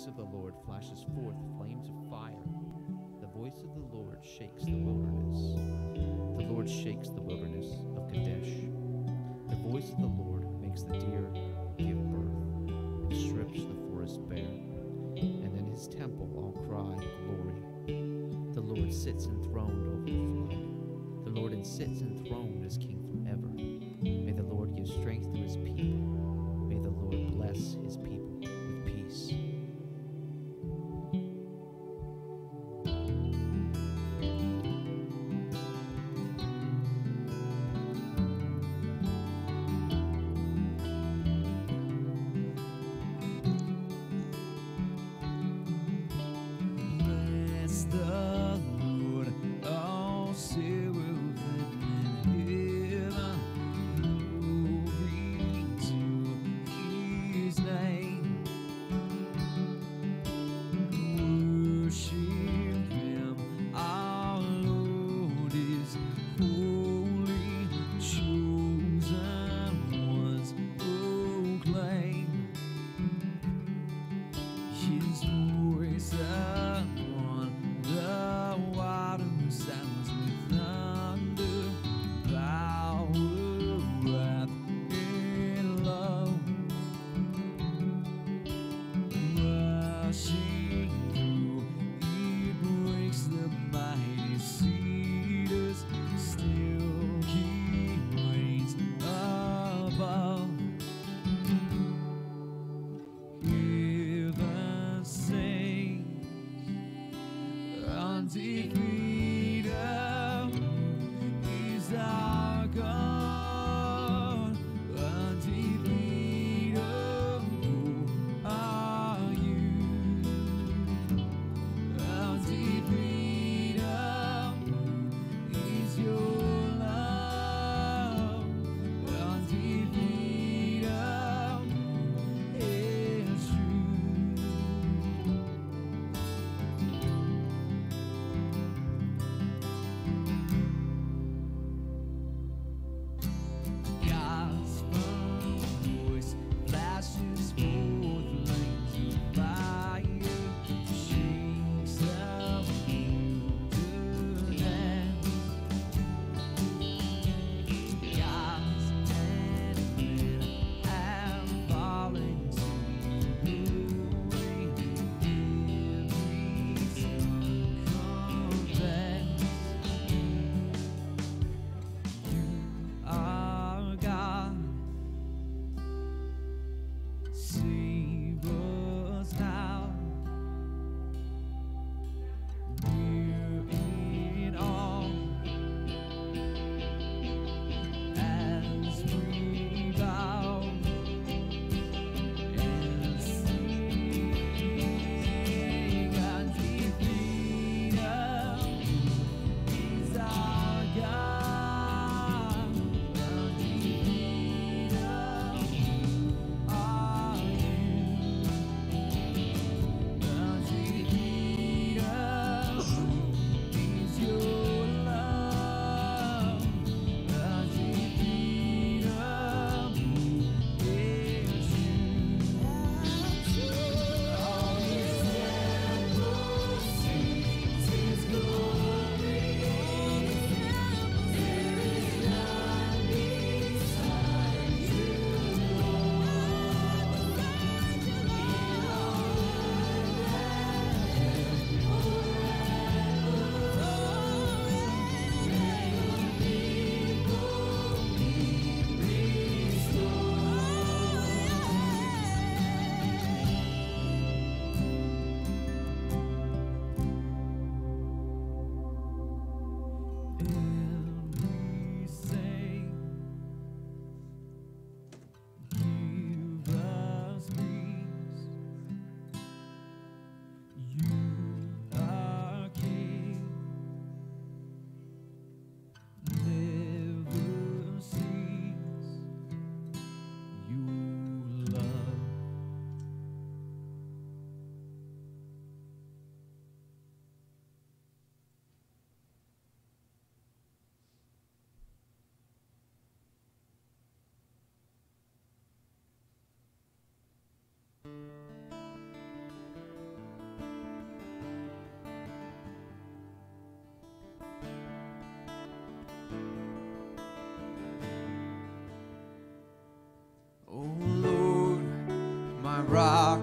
voice of the Lord flashes forth flames of fire. The voice of the Lord shakes the wilderness. The Lord shakes the wilderness of Kadesh. The voice of the Lord makes the deer give birth and strips the forest bare. And in his temple all cry, Glory. The Lord sits enthroned over the flood. The Lord sits enthroned as king forever. May the Lord give strength to his people. May the Lord bless his people with peace.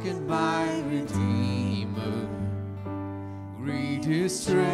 And my redeemer, greatest treasure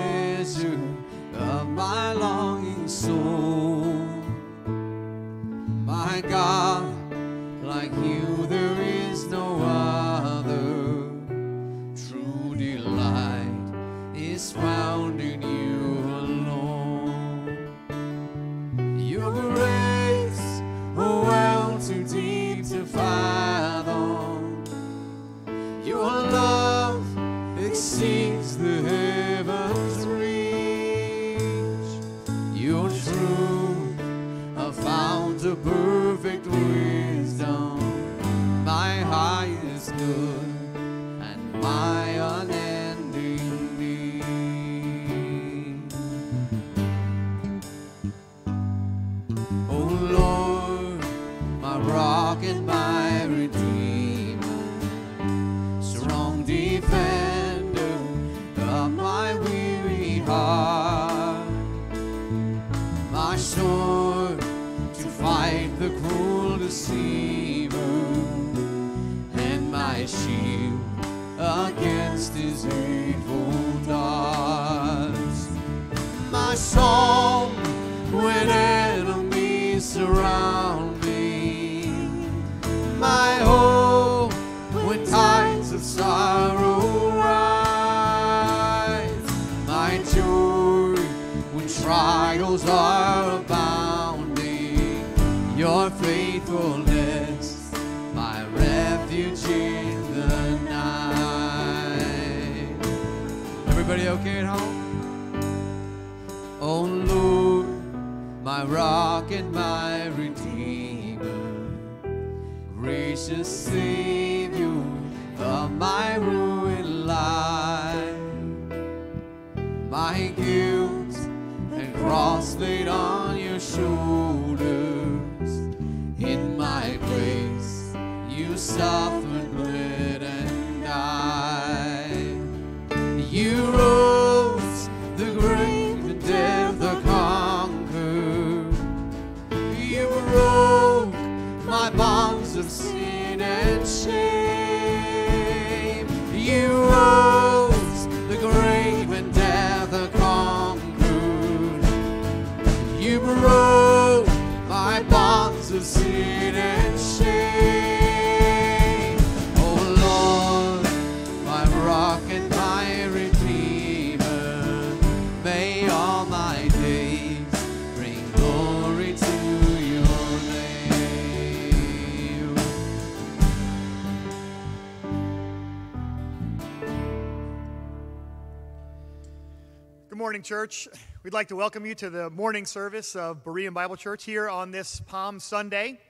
morning, church. We'd like to welcome you to the morning service of Berean Bible Church here on this Palm Sunday,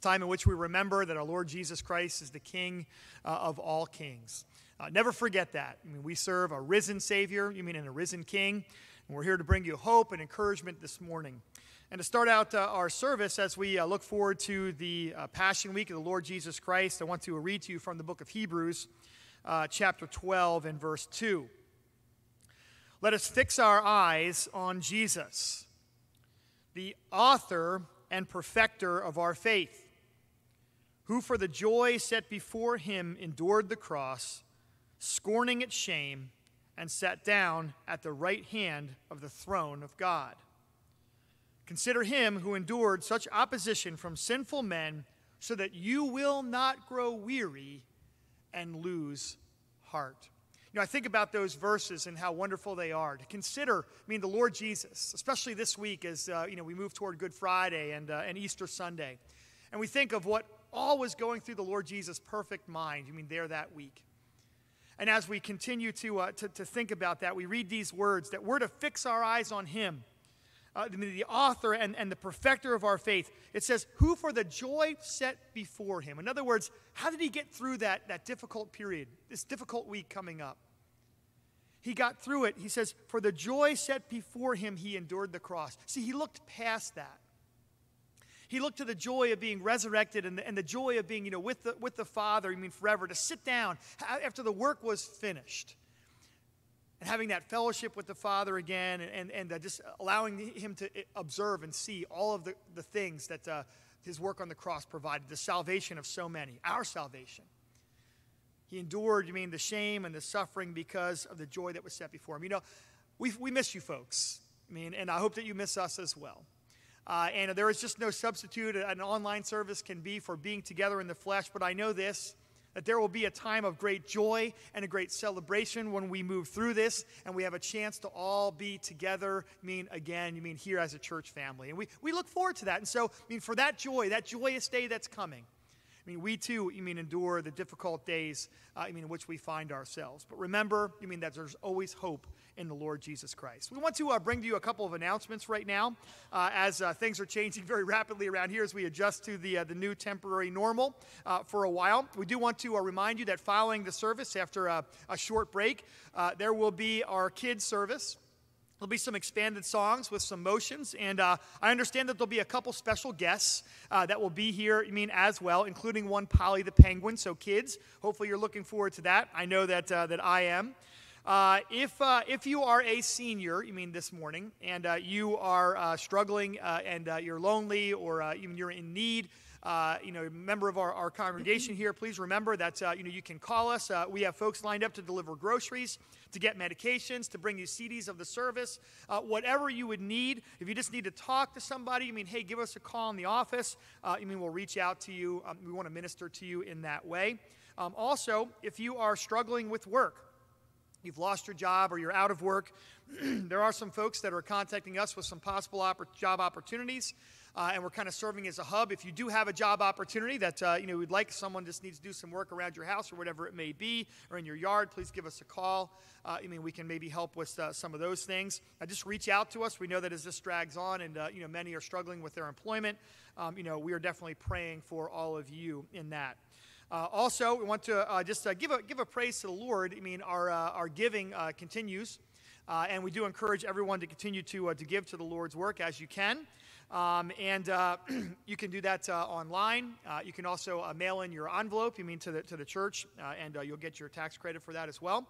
time in which we remember that our Lord Jesus Christ is the King uh, of all kings. Uh, never forget that. I mean, we serve a risen Savior, you mean an arisen King, and we're here to bring you hope and encouragement this morning. And to start out uh, our service as we uh, look forward to the uh, Passion Week of the Lord Jesus Christ, I want to read to you from the book of Hebrews, uh, chapter 12 and verse 2. Let us fix our eyes on Jesus, the author and perfecter of our faith, who for the joy set before him endured the cross, scorning its shame, and sat down at the right hand of the throne of God. Consider him who endured such opposition from sinful men, so that you will not grow weary and lose heart. You know, I think about those verses and how wonderful they are. To consider, I mean, the Lord Jesus, especially this week as uh, you know we move toward Good Friday and uh, and Easter Sunday, and we think of what all was going through the Lord Jesus' perfect mind. I mean, there that week. And as we continue to, uh, to, to think about that, we read these words that we're to fix our eyes on Him, uh, the, author and, and the perfecter of our faith. It says, Who for the joy set before Him. In other words, how did He get through that, that difficult period, this difficult week coming up? He got through it. He says, For the joy set before Him, He endured the cross. See, He looked past that. He looked to the joy of being resurrected and the, and the joy of being, you know, with the, with the Father, I mean, forever, to sit down after the work was finished and having that fellowship with the Father again and, and, uh, just allowing him to uh, observe and see all of the, the things that uh, his work on the cross provided, the salvation of so many, our salvation. He endured, you mean, the shame and the suffering because of the joy that was set before him. You know, we, we miss you folks. I mean, and I hope that you miss us as well. Uh, and there is just no substitute an online service can be for being together in the flesh. But I know this that there will be a time of great joy and a great celebration when we move through this and we have a chance to all be together. I mean, again, you mean here as a church family. And we, we look forward to that. And so, I mean, for that joy, that joyous day that's coming, I mean, we too, you mean, endure the difficult days, uh, I mean, in which we find ourselves. But remember, you mean, that there's always hope in the Lord Jesus Christ. We want to uh, bring to you a couple of announcements right now uh, as uh, things are changing very rapidly around here as we adjust to the, uh, the new temporary normal uh, for a while. We do want to remind you that following the service, after a, a short break, there will be our kids' service. There'll be some expanded songs with some motions, and uh, I understand that there'll be a couple special guests uh, that will be here, I mean, as well, including one Polly the Penguin. So, kids, hopefully you're looking forward to that. I know that, uh, that I am. Uh, if, uh, if you are a senior, you mean this morning, and uh, you are struggling and you're lonely or even you're in need, uh, you know, member of our, our congregation here, please remember that, uh, you know, you can call us. Uh, we have folks lined up to deliver groceries, to get medications, to bring you CDs of the service, uh, whatever you would need. If you just need to talk to somebody, you mean, hey, give us a call in the office. Uh, you mean, we'll reach out to you. Um, we want to minister to you in that way. Um, also, if you are struggling with work, you've lost your job or you're out of work, there are some folks that are contacting us with some possible oppor- job opportunities uh, and we're kind of serving as a hub. If you do have a job opportunity that uh, you know we'd like someone just needs to do some work around your house or whatever it may be, or in your yard, please give us a call. Uh, I mean, we can maybe help with uh, some of those things. Uh, just reach out to us. We know that as this drags on, and uh, you know many are struggling with their employment. Um, you know, we are definitely praying for all of you in that. Uh, also, we want to uh, just uh, give, a, give a praise to the Lord. I mean, our, our giving continues, and we do encourage everyone to continue to, to give to the Lord's work as you can. Um, and uh, you can do that uh, online. Uh, you can also uh, mail in your envelope, you mean to the, to the church, uh, and uh, you'll get your tax credit for that as well.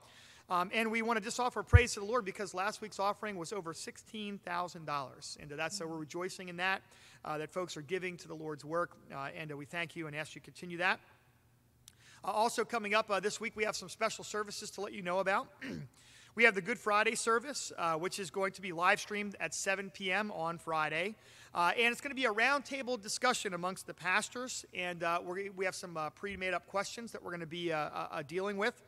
Um, and we want to just offer praise to the Lord because last week's offering was over $16,000. And that's so we're rejoicing in that, that folks are giving to the Lord's work. and we thank you and ask you to continue that. also, coming up this week, we have some special services to let you know about. we have the Good Friday service, which is going to be live streamed at 7 p.m. on Friday. Uh, and it's going to be a roundtable discussion amongst the pastors, and uh, we have some uh, pre made up questions that we're going to be uh, dealing with.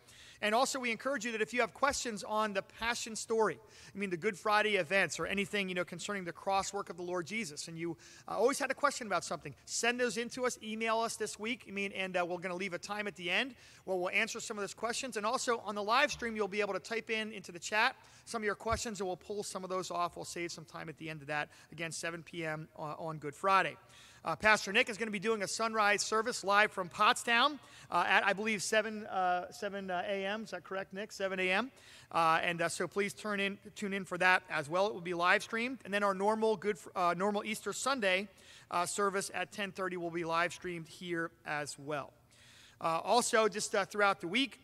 And also, we encourage you that if you have questions on the Passion story, I mean, the Good Friday events or anything, you know, concerning the cross work of the Lord Jesus, and you uh, always had a question about something, send those in to us, email us this week. I mean, and uh, we're going to leave a time at the end where we'll answer some of those questions. And also, on the live stream, you'll be able to type in into the chat some of your questions, and we'll pull some of those off. We'll save some time at the end of that. Again, 7 p.m. on Good Friday. Uh, Pastor Nick is going to be doing a sunrise service live from Pottstown uh, at, I believe, 7, uh, 7 uh, a.m. Is that correct, Nick? 7 a.m. Uh, and so please turn in, tune in for that as well. It will be live streamed. And then our normal, good, normal Easter Sunday service at 10.30 will be live streamed here as well. also, just throughout the week,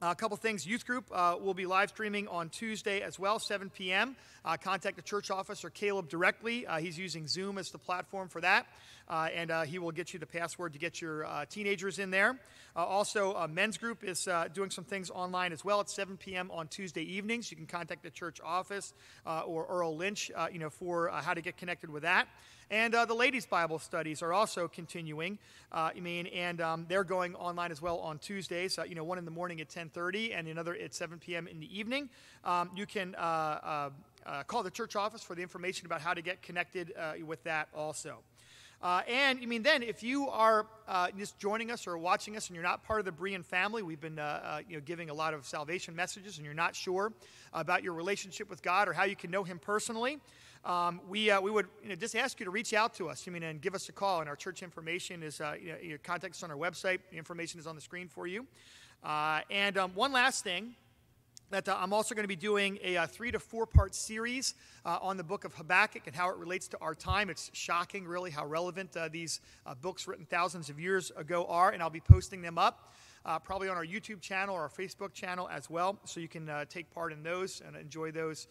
a couple things. Youth group uh, will be live streaming on Tuesday as well, 7 p.m. Uh, contact the church office or Caleb directly. Uh, he's using Zoom as the platform for that, uh, and uh, he will get you the password to get your uh, teenagers in there. also, men's group is doing some things online as well at 7 p.m. on Tuesday evenings. You can contact the church office or Earl Lynch, you know, for how to get connected with that. And uh, the ladies' Bible studies are also continuing. Uh, I mean, and um, they're going online as well on Tuesdays. Uh, you know, one in the morning at 10:30 and another at 7 p.m. in the evening. Um, you can uh, uh, call the church office for the information about how to get connected with that also. Uh, and I mean, then if you are uh, just joining us or watching us and you're not part of the Berean family, we've been uh, you know giving a lot of salvation messages, and you're not sure about your relationship with God or how you can know Him personally um, we, uh, we would you know, just ask you to reach out to us I mean, and give us a call. And our church information is, uh, you, know, you contact us on our website. The information is on the screen for you. Uh, and um, one last thing that uh, I'm also going to be doing a, uh, three to four part series uh, on the book of Habakkuk and how it relates to our time. It's shocking, really, how relevant uh, these uh, books written thousands of years ago are, and I'll be posting them up. Probably on our YouTube channel or our Facebook channel as well, so you can take part in those and enjoy those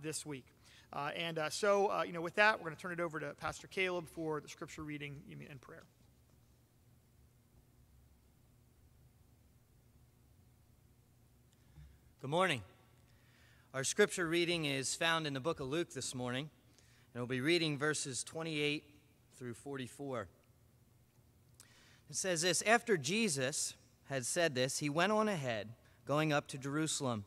this week. Uh, and uh, so, uh, you know, with that, we're going to turn it over to Pastor Caleb for the scripture reading and prayer. Good morning. Our scripture reading is found in the book of Luke this morning, and we'll be reading verses 28 through 44. It says this After Jesus had said this, he went on ahead, going up to Jerusalem.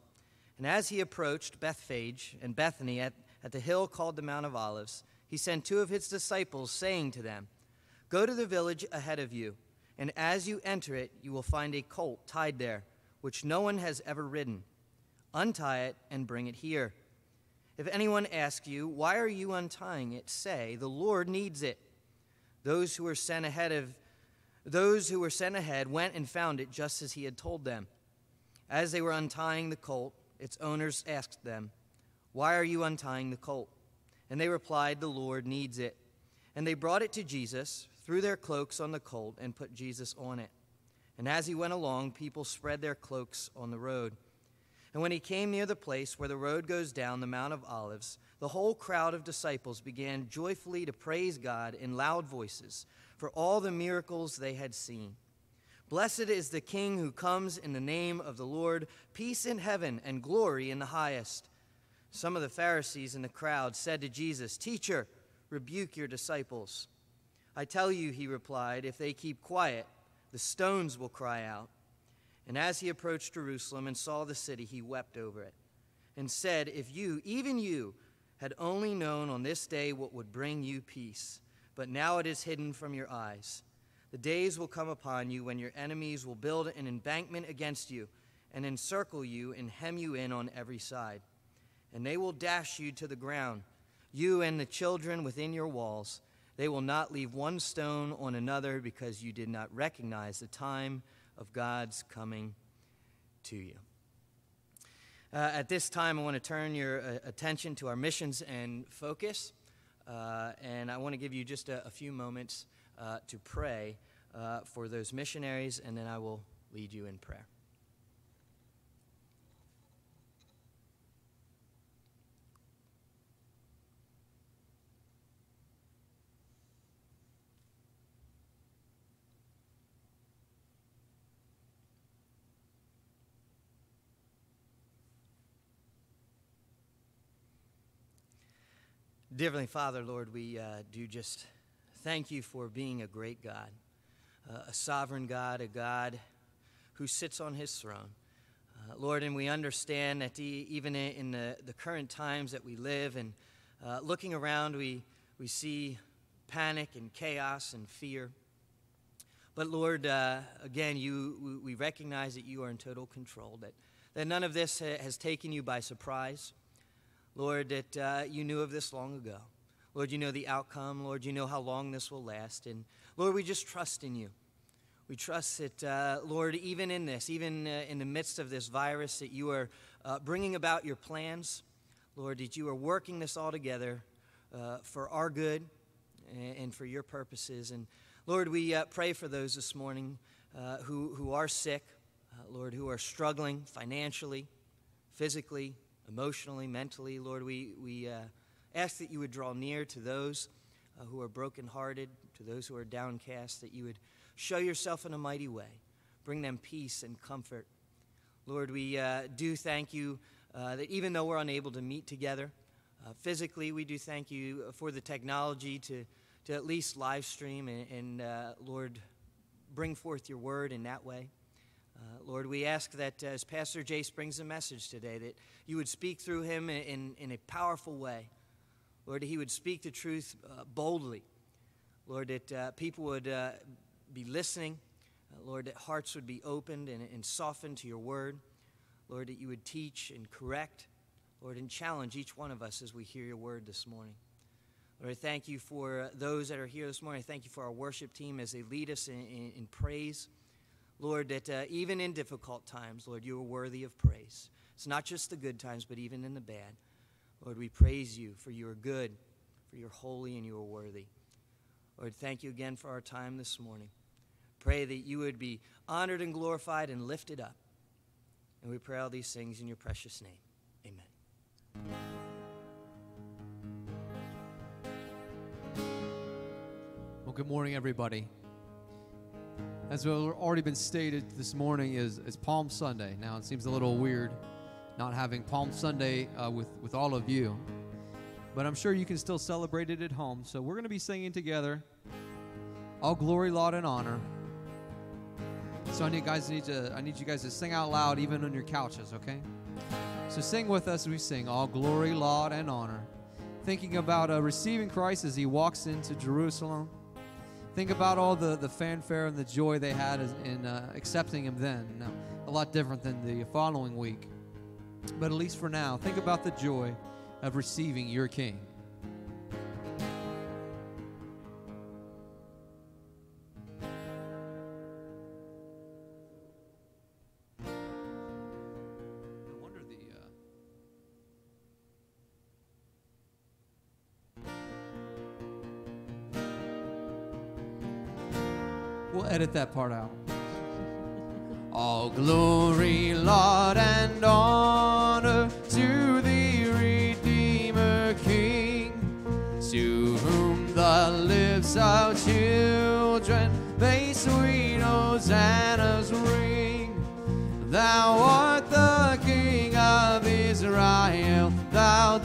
And as he approached Bethphage and Bethany at, at the hill called the Mount of Olives, he sent two of his disciples, saying to them, Go to the village ahead of you, and as you enter it, you will find a colt tied there, which no one has ever ridden. Untie it and bring it here. If anyone asks you, Why are you untying it? say, The Lord needs it. Those who were sent ahead of those who were sent ahead went and found it just as he had told them. As they were untying the colt, its owners asked them, Why are you untying the colt? And they replied, The Lord needs it. And they brought it to Jesus, threw their cloaks on the colt, and put Jesus on it. And as he went along, people spread their cloaks on the road. And when he came near the place where the road goes down the Mount of Olives, the whole crowd of disciples began joyfully to praise God in loud voices for all the miracles they had seen. Blessed is the King who comes in the name of the Lord, peace in heaven and glory in the highest. Some of the Pharisees in the crowd said to Jesus, Teacher, rebuke your disciples. I tell you, he replied, if they keep quiet, the stones will cry out. And as he approached Jerusalem and saw the city, he wept over it and said, If you, even you, had only known on this day what would bring you peace, but now it is hidden from your eyes. The days will come upon you when your enemies will build an embankment against you and encircle you and hem you in on every side. And they will dash you to the ground, you and the children within your walls. They will not leave one stone on another because you did not recognize the time of God's coming to you. Uh, at this time, I want to turn your uh, attention to our missions and focus. Uh, and I want to give you just a, a few moments uh, to pray uh, for those missionaries, and then I will lead you in prayer. Dear Heavenly Father, Lord, we uh, do just thank you for being a great God, uh, a sovereign God, a God who sits on his throne. Uh, Lord, and we understand that the, even in the, the, current times that we live and uh, looking around, we, we see panic and chaos and fear. But Lord, uh, again, you, we recognize that you are in total control, that, that none of this has taken you by surprise. Lord, that uh, you knew of this long ago. Lord, you know the outcome. Lord, you know how long this will last. And Lord, we just trust in you. We trust that, uh, Lord, even in this, even uh, in the midst of this virus, that you are uh, bringing about your plans. Lord, that you are working this all together uh, for our good and, and, for your purposes. And Lord, we uh, pray for those this morning who, who are sick, Lord, who are struggling financially, physically, emotionally, mentally. Lord, we, we uh, ask that you would draw near to those uh, who are brokenhearted, to those who are downcast, that you would show yourself in a mighty way. Bring them peace and comfort. Lord, we uh, do thank you uh, that even though we're unable to meet together uh, physically, we do thank you for the technology to, to at least live stream and, and uh, Lord, bring forth your word in that way. Uh, Lord, we ask that uh, as Pastor Jace brings a message today, that you would speak through him in, in a powerful way. Lord, that he would speak the truth uh, boldly. Lord, that uh, people would uh, be listening. Lord, that hearts would be opened and, and softened to your word. Lord, that you would teach and correct. Lord, and challenge each one of us as we hear your word this morning. Lord, I thank you for those that are here this morning. I thank you for our worship team as they lead us in, in, in praise. Lord, that uh, even in difficult times, Lord, you are worthy of praise. It's not just the good times, but even in the bad. Lord, we praise you for you are good, for you're holy, and you are worthy. Lord, thank you again for our time this morning. Pray that you would be honored and glorified and lifted up. And we pray all these things in your precious name. Amen. Well, good morning, everybody as already been stated this morning, is, Palm Sunday. Now, it seems a little weird not having Palm Sunday uh, with, with all of you. But I'm sure you can still celebrate it at home. So we're going to be singing together All Glory, Laud, and Honor. So I need guys need to I need you guys to sing out loud even on your couches, okay? So sing with us as we sing All Glory, Laud, and Honor. Thinking about uh, receiving Christ as he walks into Jerusalem. Think about all the, the fanfare and the joy they had in uh, accepting him then. Now, a lot different than the following week. But at least for now, think about the joy of receiving your King. We'll edit that part out. All glory, Lord, and honor to the Redeemer King, to whom the lips of children may sweet hosannas ring. Thou art the King of Israel, thou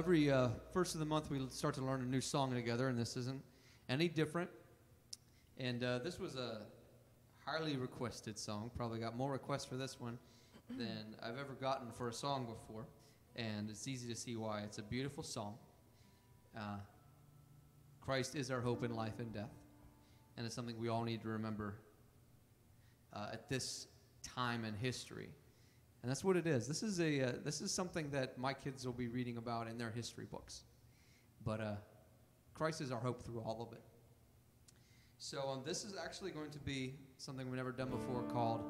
every uh, first of the month we start to learn a new song together, and this isn't any different. And uh, this was a highly requested song. Probably got more requests for this one than I've ever gotten for a song before. And it's easy to see why. It's a beautiful song. Uh, Christ is our hope in life and death. And it's something we all need to remember uh, at this time in history. And that's what it is. This is a uh, this is something that my kids will be reading about in their history books. But uh, Christ is our hope through all of it. So um, this is actually going to be something we've never done before called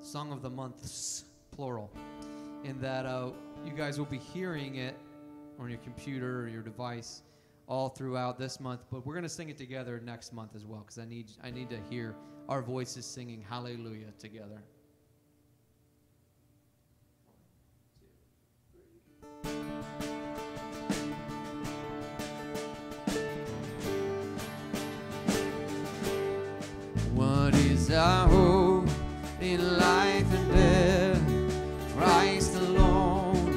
Song of the Months, plural. In that uh, you guys will be hearing it on your computer or your device all throughout this month, but we're going to sing it together next month as well because I need I need to hear our voices singing Hallelujah together. What is our hope in life and death? Christ alone,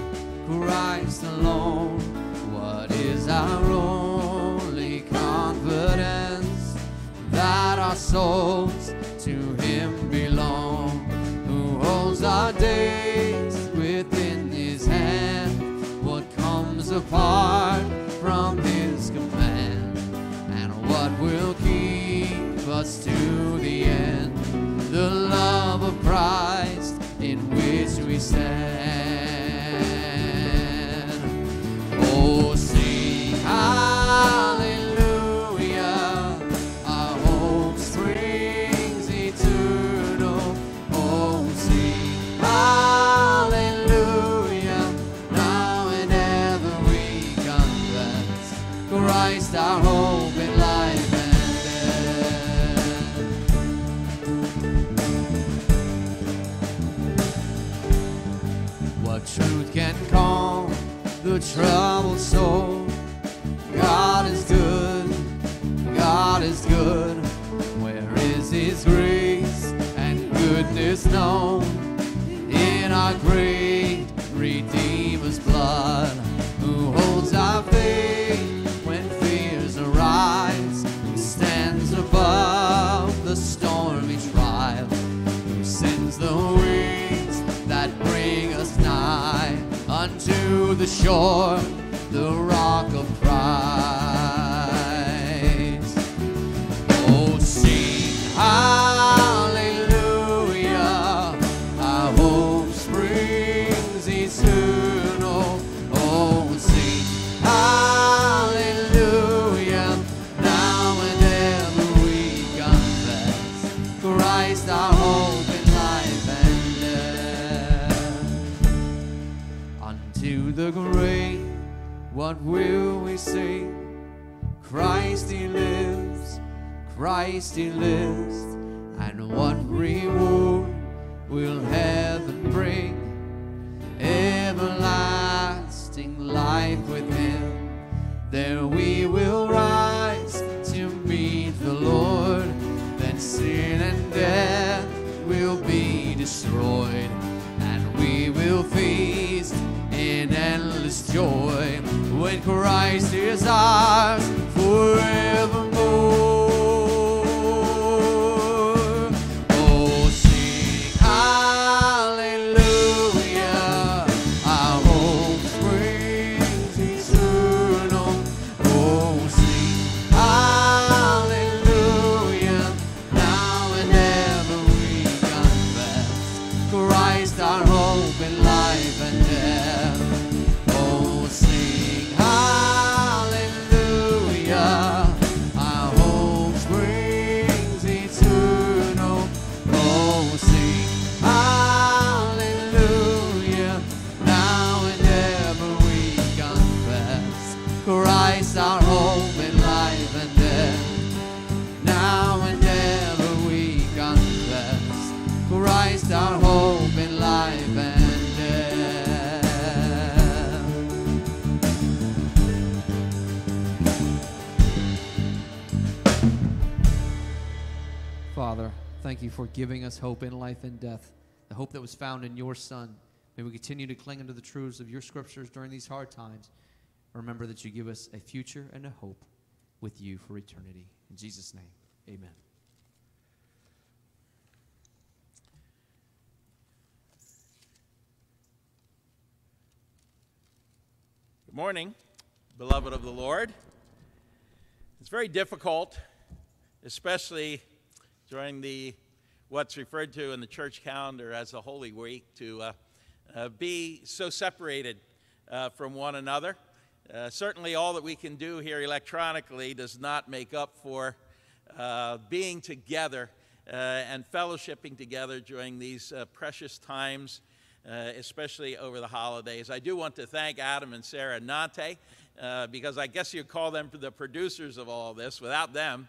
Christ alone. What is our only confidence? That our souls to Him belong, who holds our days within His hand. What comes apart from His command? and what will keep us to stand. troubled soul. God is good, God is good. Where is His grace and goodness known in our grace? Shore, the rock of What will we sing? Christ he lives, Christ he lives, and what reward will heaven bring? Everlasting life with him. There we will rise to meet the Lord. Then sin and death will be destroyed, and we will feast in endless joy when Christ is ours forevermore. Giving us hope in life and death, the hope that was found in your Son. May we continue to cling unto the truths of your scriptures during these hard times. Remember that you give us a future and a hope with you for eternity. In Jesus' name, amen. Good morning, beloved of the Lord. It's very difficult, especially during the what's referred to in the church calendar as the Holy Week, to uh, uh, be so separated uh, from one another. Uh, certainly, all that we can do here electronically does not make up for uh, being together uh, and fellowshipping together during these precious times, especially over the holidays. I do want to thank Adam and Sarah Nante because I guess you'd call them the producers of all this. Without them,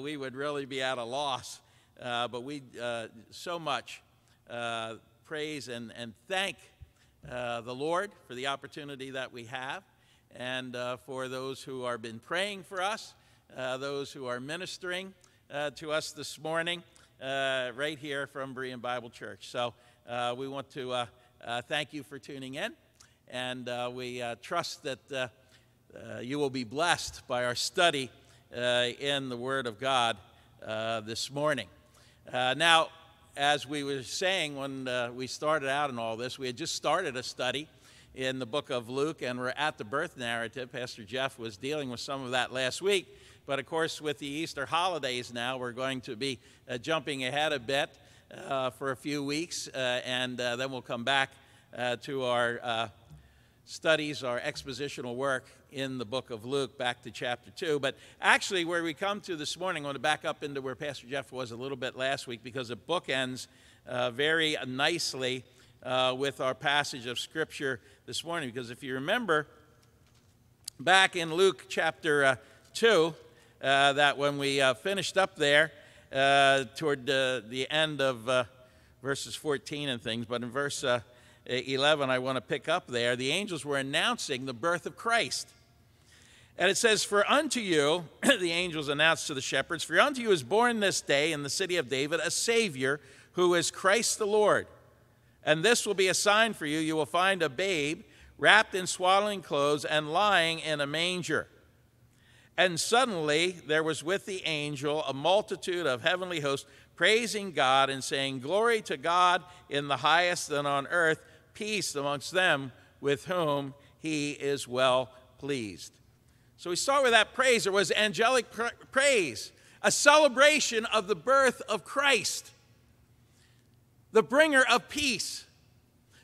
we would really be at a loss. Uh, but we uh, so much uh, praise and, and thank uh, the Lord for the opportunity that we have and uh, for those who have been praying for us, uh, those who are ministering uh, to us this morning right here from Berean Bible Church. So we want to thank you for tuning in, and we trust that you will be blessed by our study in the Word of God this morning. Uh, now, as we were saying when uh, we started out in all this, we had just started a study in the book of Luke, and we're at the birth narrative. Pastor Jeff was dealing with some of that last week. But of course, with the Easter holidays now, we're going to be uh, jumping ahead a bit uh, for a few weeks, uh, and uh, then we'll come back to our studies, our expositional work in the book of Luke, back to chapter 2. But actually, where we come to this morning, I want to back up into where Pastor Jeff was a little bit last week because it bookends uh, very nicely uh, with our passage of Scripture this morning. Because if you remember, back in Luke chapter uh, 2, uh, that when we uh, finished up there uh, toward the end of verses 14 and things, but in verse uh, 11, I want to pick up there. The angels were announcing the birth of Christ. And it says, For unto you, the angels announced to the shepherds, For unto you is born this day in the city of David a Savior who is Christ the Lord. And this will be a sign for you. You will find a babe wrapped in swaddling clothes and lying in a manger. And suddenly there was with the angel a multitude of heavenly hosts praising God and saying, Glory to God in the highest, and on earth peace amongst them with whom he is well pleased. So we start with that praise. There was angelic praise, a celebration of the birth of Christ, the bringer of peace,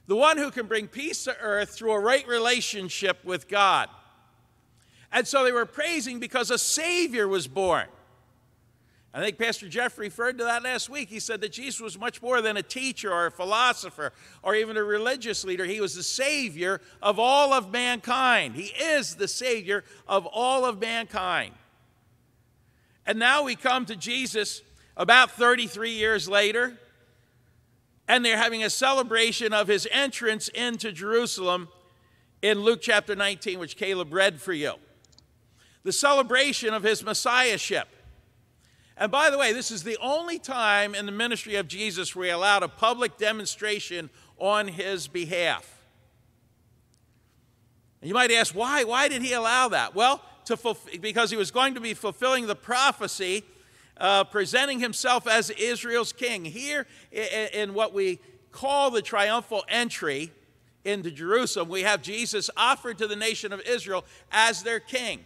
the one who can bring peace to earth through a right relationship with God. And so they were praising because a Savior was born. I think Pastor Jeff referred to that last week. He said that Jesus was much more than a teacher or a philosopher or even a religious leader. He was the Savior of all of mankind. He is the Savior of all of mankind. And now we come to Jesus about 33 years later, and they're having a celebration of his entrance into Jerusalem in Luke chapter 19, which Caleb read for you. The celebration of his messiahship. And by the way, this is the only time in the ministry of Jesus where he allowed a public demonstration on his behalf. And you might ask, why? Why did he allow that? Well, to because he was going to be fulfilling the prophecy, uh, presenting himself as Israel's king. Here, in what we call the triumphal entry into Jerusalem, we have Jesus offered to the nation of Israel as their king.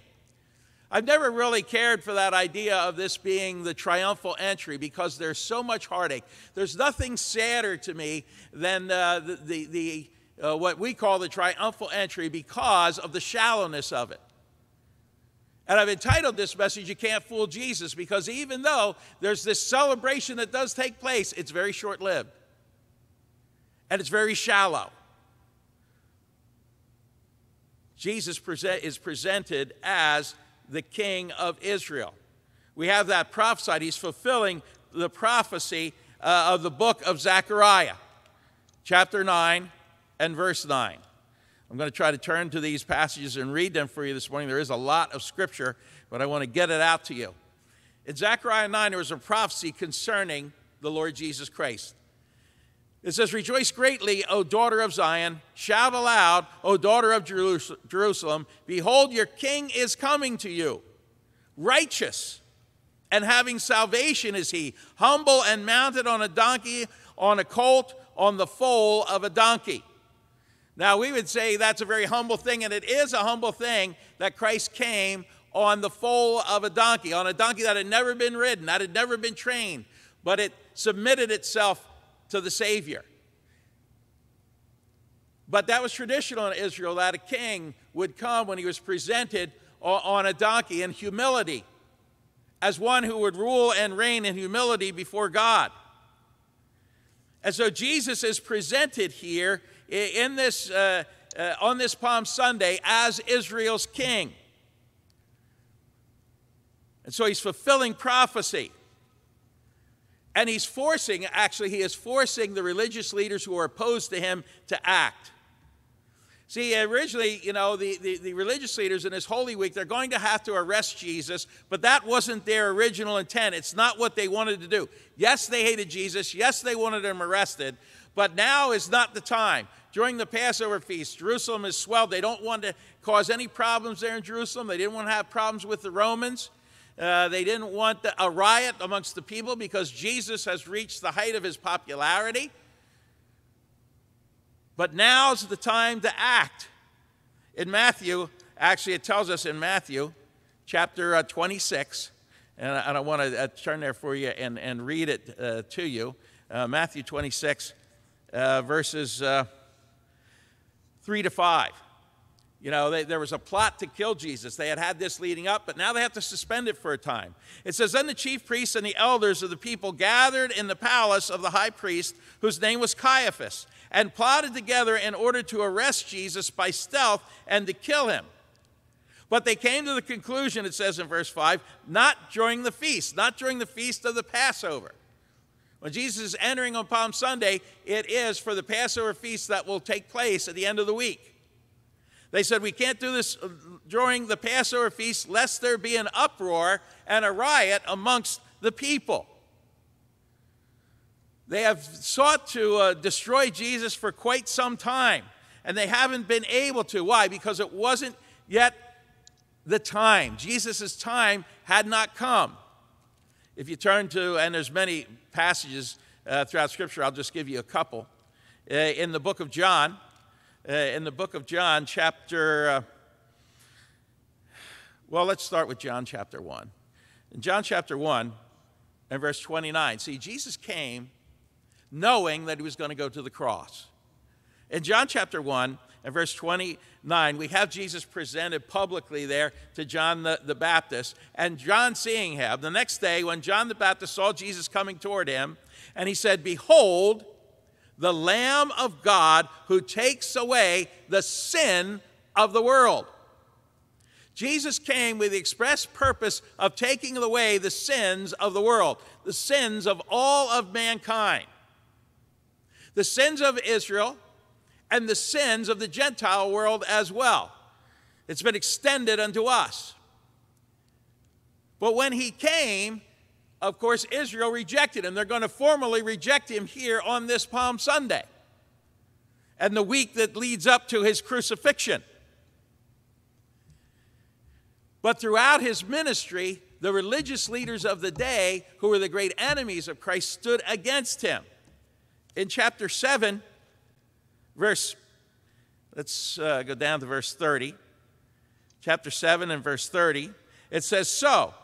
I've never really cared for that idea of this being the triumphal entry because there's so much heartache. There's nothing sadder to me than uh, the, the, the uh, what we call the triumphal entry because of the shallowness of it. And I've entitled this message, You Can't Fool Jesus, because even though there's this celebration that does take place, it's very short lived and it's very shallow. Jesus present, is presented as the king of Israel. We have that prophesied. He's fulfilling the prophecy uh, of the book of Zechariah, chapter 9 and verse 9. I'm going to try to turn to these passages and read them for you this morning. There is a lot of scripture, but I want to get it out to you. In Zechariah 9, there was a prophecy concerning the Lord Jesus Christ. It says, Rejoice greatly, O daughter of Zion. Shout aloud, O daughter of Jerusalem. Behold, your king is coming to you. Righteous and having salvation is he, humble and mounted on a donkey, on a colt, on the foal of a donkey. Now, we would say that's a very humble thing, and it is a humble thing that Christ came on the foal of a donkey, on a donkey that had never been ridden, that had never been trained, but it submitted itself to the Savior. But that was traditional in Israel that a king would come when he was presented on a donkey in humility, as one who would rule and reign in humility before God. And so Jesus is presented here in this, uh, uh, on this Palm Sunday as Israel's king. And so he's fulfilling prophecy. And he's forcing, actually, he is forcing the religious leaders who are opposed to him to act. See, originally, you know, the, the, the, religious leaders in this Holy Week, they're going to have to arrest Jesus, but that wasn't their original intent. It's not what they wanted to do. Yes, they hated Jesus. Yes, they wanted him arrested, but now is not the time. During the Passover feast, Jerusalem is swelled. They don't want to cause any problems there in Jerusalem. They didn't want to have problems with the Romans. Uh, they didn't want the, a riot amongst the people because Jesus has reached the height of his popularity. But now's the time to act. In Matthew, actually, it tells us in Matthew chapter uh, 26, and I, and I want to uh, turn there for you and, and read it uh, to you. Uh, Matthew 26, uh, verses 3 to 5. You know, they, there was a plot to kill Jesus. They had had this leading up, but now they have to suspend it for a time. It says, Then the chief priests and the elders of the people gathered in the palace of the high priest, whose name was Caiaphas, and plotted together in order to arrest Jesus by stealth and to kill him. But they came to the conclusion, it says in verse 5, not during the feast, not during the feast of the Passover. When Jesus is entering on Palm Sunday, it is for the Passover feast that will take place at the end of the week. They said, We can't do this during the Passover feast, lest there be an uproar and a riot amongst the people. They have sought to uh, destroy Jesus for quite some time, and they haven't been able to. Why? Because it wasn't yet the time. Jesus' time had not come. If you turn to, and there's many passages uh, throughout Scripture, I'll just give you a couple. Uh, in the book of John, uh, in the book of John, chapter, uh, well, let's start with John chapter 1. In John chapter 1 and verse 29, see, Jesus came knowing that he was going to go to the cross. In John chapter 1 and verse 29, we have Jesus presented publicly there to John the, the Baptist. And John seeing him, the next day when John the Baptist saw Jesus coming toward him, and he said, Behold, the Lamb of God who takes away the sin of the world. Jesus came with the express purpose of taking away the sins of the world, the sins of all of mankind, the sins of Israel, and the sins of the Gentile world as well. It's been extended unto us. But when he came, of course, Israel rejected him. They're going to formally reject him here on this Palm Sunday and the week that leads up to his crucifixion. But throughout his ministry, the religious leaders of the day, who were the great enemies of Christ, stood against him. In chapter 7, verse, let's uh, go down to verse 30. Chapter 7 and verse 30, it says, So,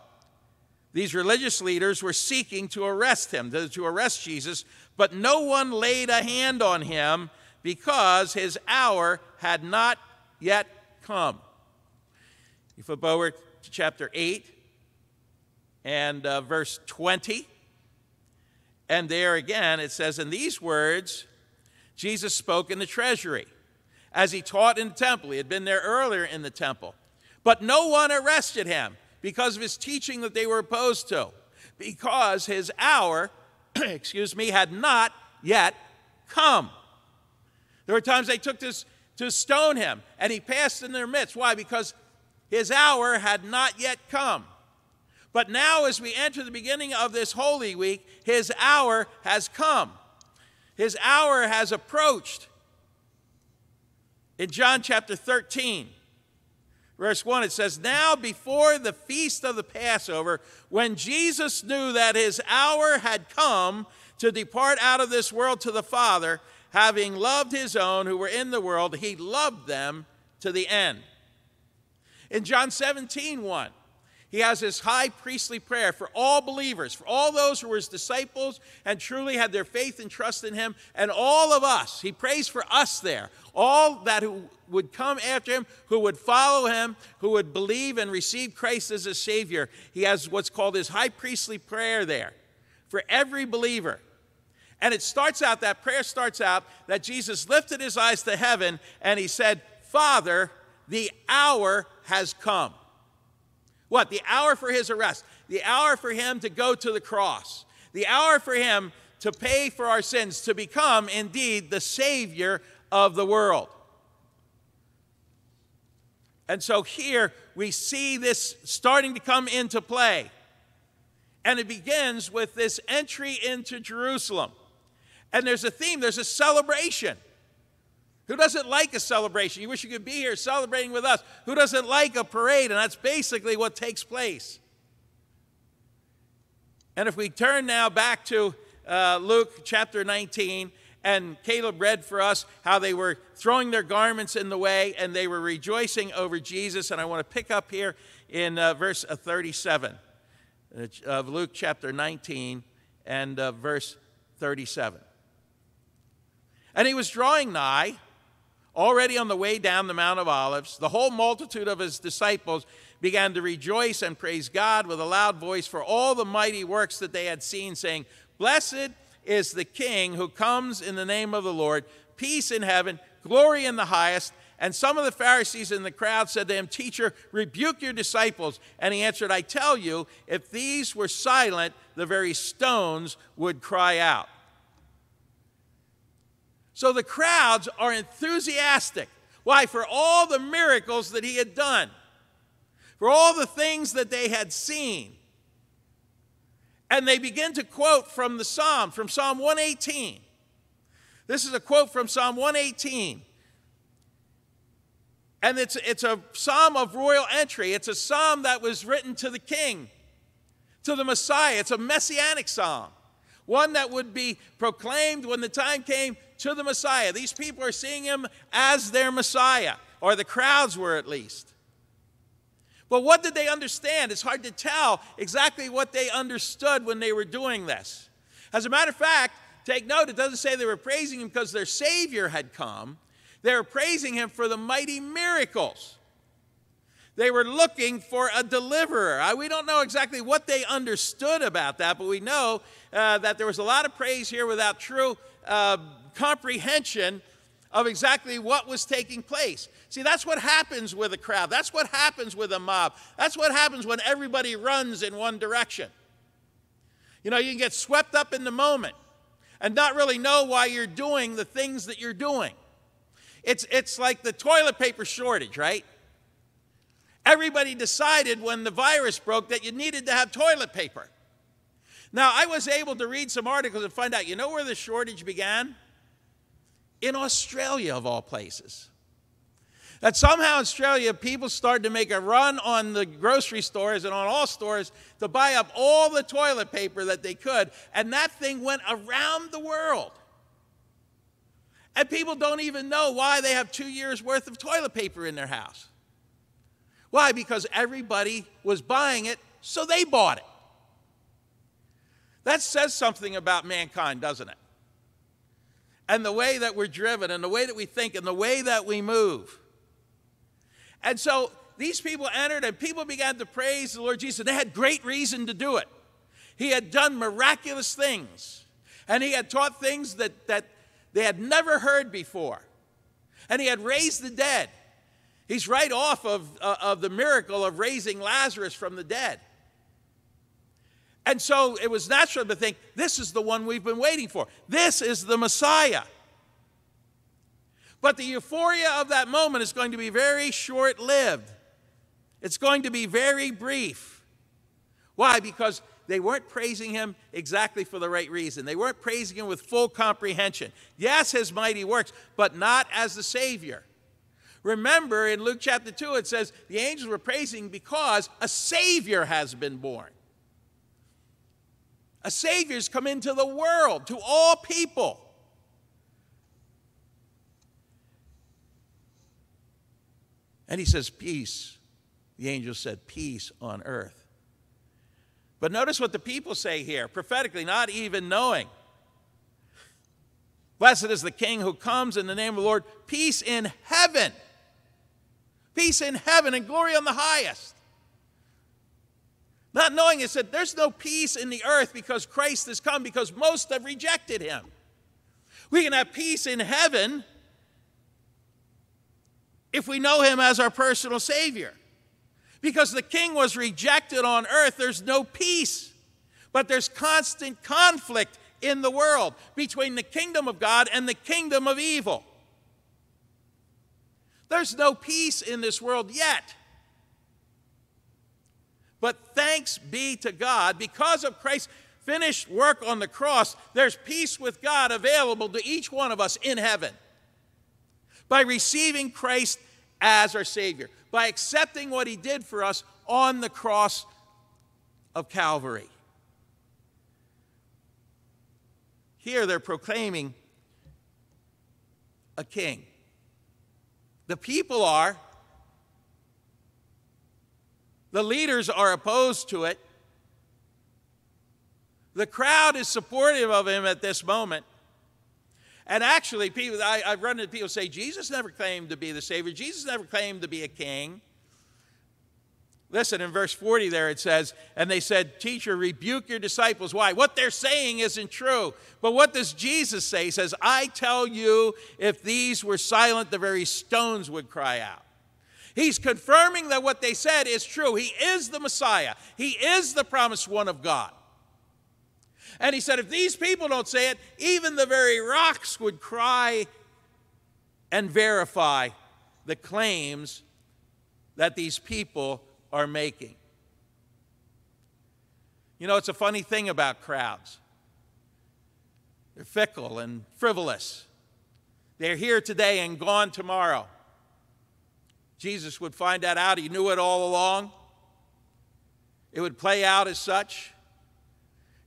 these religious leaders were seeking to arrest him, to, arrest Jesus, but no one laid a hand on him because his hour had not yet come. You flip over to chapter 8 and uh, verse 20. And there again it says, In these words, Jesus spoke in the treasury as he taught in the temple. He had been there earlier in the temple. But no one arrested him because of his teaching that they were opposed to, because his hour, excuse me, had not yet come. There were times they took this to stone him, and he passed in their midst. Why? Because his hour had not yet come. But now, as we enter the beginning of this Holy Week, his hour has come. His hour has approached. In John chapter 13, verse 1, it says, Now before the feast of the Passover, when Jesus knew that his hour had come to depart out of this world to the Father, having loved his own who were in the world, he loved them to the end. In John 17, 1, he has his high priestly prayer for all believers, for all those who were his disciples and truly had their faith and trust in him, and all of us. He prays for us there, all that who would come after him, who would follow him, who would believe and receive Christ as a Savior. He has what's called his high priestly prayer there for every believer. And it starts out, that prayer starts out that Jesus lifted his eyes to heaven and he said, Father, the hour has come. What? The hour for his arrest, the hour for him to go to the cross, the hour for him to pay for our sins, to become indeed the Savior of the world. And so here we see this starting to come into play. And it begins with this entry into Jerusalem. And there's a theme, there's a celebration. Who doesn't like a celebration? You wish you could be here celebrating with us. Who doesn't like a parade? And that's basically what takes place. And if we turn now back to uh, Luke chapter 19, and Caleb read for us how they were throwing their garments in the way and they were rejoicing over Jesus. And I want to pick up here in uh, verse uh, 37 uh, of Luke chapter 19 and uh, verse 37. And he was drawing nigh Already on the way down the Mount of Olives, the whole multitude of his disciples began to rejoice and praise God with a loud voice for all the mighty works that they had seen, saying, Blessed is the King who comes in the name of the Lord, peace in heaven, glory in the highest. And some of the Pharisees in the crowd said to him, Teacher, rebuke your disciples. And he answered, I tell you, if these were silent, the very stones would cry out. So the crowds are enthusiastic. Why? For all the miracles that he had done. for all the things that they had seen. And they begin to quote from the Psalm, from Psalm 118. This is a quote from Psalm 118. And it's, it's a psalm of royal entry. It's a psalm that was written to the king, to the Messiah. It's a messianic psalm, one that would be proclaimed when the time came to the Messiah. These people are seeing him as their Messiah, or the crowds were at least. But what did they understand? It's hard to tell exactly what they understood when they were doing this. As a matter of fact, take note, it doesn't say they were praising him because their Savior had come. They were praising him for the mighty miracles. They were looking for a deliverer. we don't know exactly what they understood about that, but we know uh, that there was a lot of praise here without true uh, comprehension of exactly what was taking place. See, that's what happens with a crowd. That's what happens with a mob. That's what happens when everybody runs in one direction. You know, you can get swept up in the moment and not really know why you're doing the things that you're doing. It's, it's like the toilet paper shortage, right? Everybody decided when the virus broke that you needed to have toilet paper. Now, I was able to read some articles and find out, you know where the shortage began? In Australia, of all places. That somehow in Australia, people started to make a run on the grocery stores and on all stores to buy up all the toilet paper that they could, and that thing went around the world. And people don't even know why they have two years' worth of toilet paper in their house. Why? Because everybody was buying it, so they bought it. That says something about mankind, doesn't it? And the way that we're driven and the way that we think and the way that we move. And so these people entered and people began to praise the Lord Jesus. They had great reason to do it. He had done miraculous things and he had taught things that, that they had never heard before. And he had raised the dead. He's right off of, uh, of the miracle of raising Lazarus from the dead. And so it was natural to think, this is the one we've been waiting for. This is the Messiah. But the euphoria of that moment is going to be very short lived. It's going to be very brief. Why? Because they weren't praising him exactly for the right reason. They weren't praising him with full comprehension. Yes, his mighty works, but not as the Savior. Remember in Luke chapter 2, it says the angels were praising because a Savior has been born. A Savior's come into the world to all people. And he says, Peace. The angel said, Peace on earth. But notice what the people say here, prophetically, not even knowing. Blessed is the King who comes in the name of the Lord. Peace in heaven. Peace in heaven and glory on the highest. Not knowing it said, There's no peace in the earth because Christ has come, because most have rejected him. We can have peace in heaven if we know him as our personal Savior. Because the king was rejected on earth, there's no peace, but there's constant conflict in the world between the kingdom of God and the kingdom of evil. There's no peace in this world yet. But thanks be to God, because of Christ's finished work on the cross, there's peace with God available to each one of us in heaven. By receiving Christ as our Savior, by accepting what He did for us on the cross of Calvary. Here they're proclaiming a king. The people are, the leaders are opposed to it. The crowd is supportive of him at this moment. And actually, people, I, have run into people say Jesus never claimed to be the Savior. Jesus never claimed to be a king. Listen, in verse 40 there it says, And they said, Teacher, rebuke your disciples. Why? What they're saying isn't true. But what does Jesus say? He says, I tell you, if these were silent, the very stones would cry out. He's confirming that what they said is true. He is the Messiah, He is the promised one of God. And he said, if these people don't say it, even the very rocks would cry and verify the claims that these people are making. You know, it's a funny thing about crowds. They're fickle and frivolous. They're here today and gone tomorrow. Jesus would find that out. He knew it all along. It would play out as such.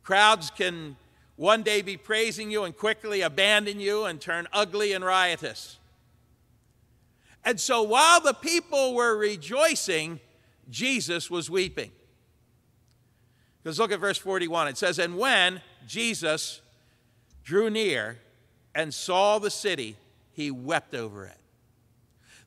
Crowds can one day be praising you and quickly abandon you and turn ugly and riotous. And so while the people were rejoicing, Jesus was weeping. Because look at verse 41. It says, And when Jesus drew near and saw the city, he wept over it.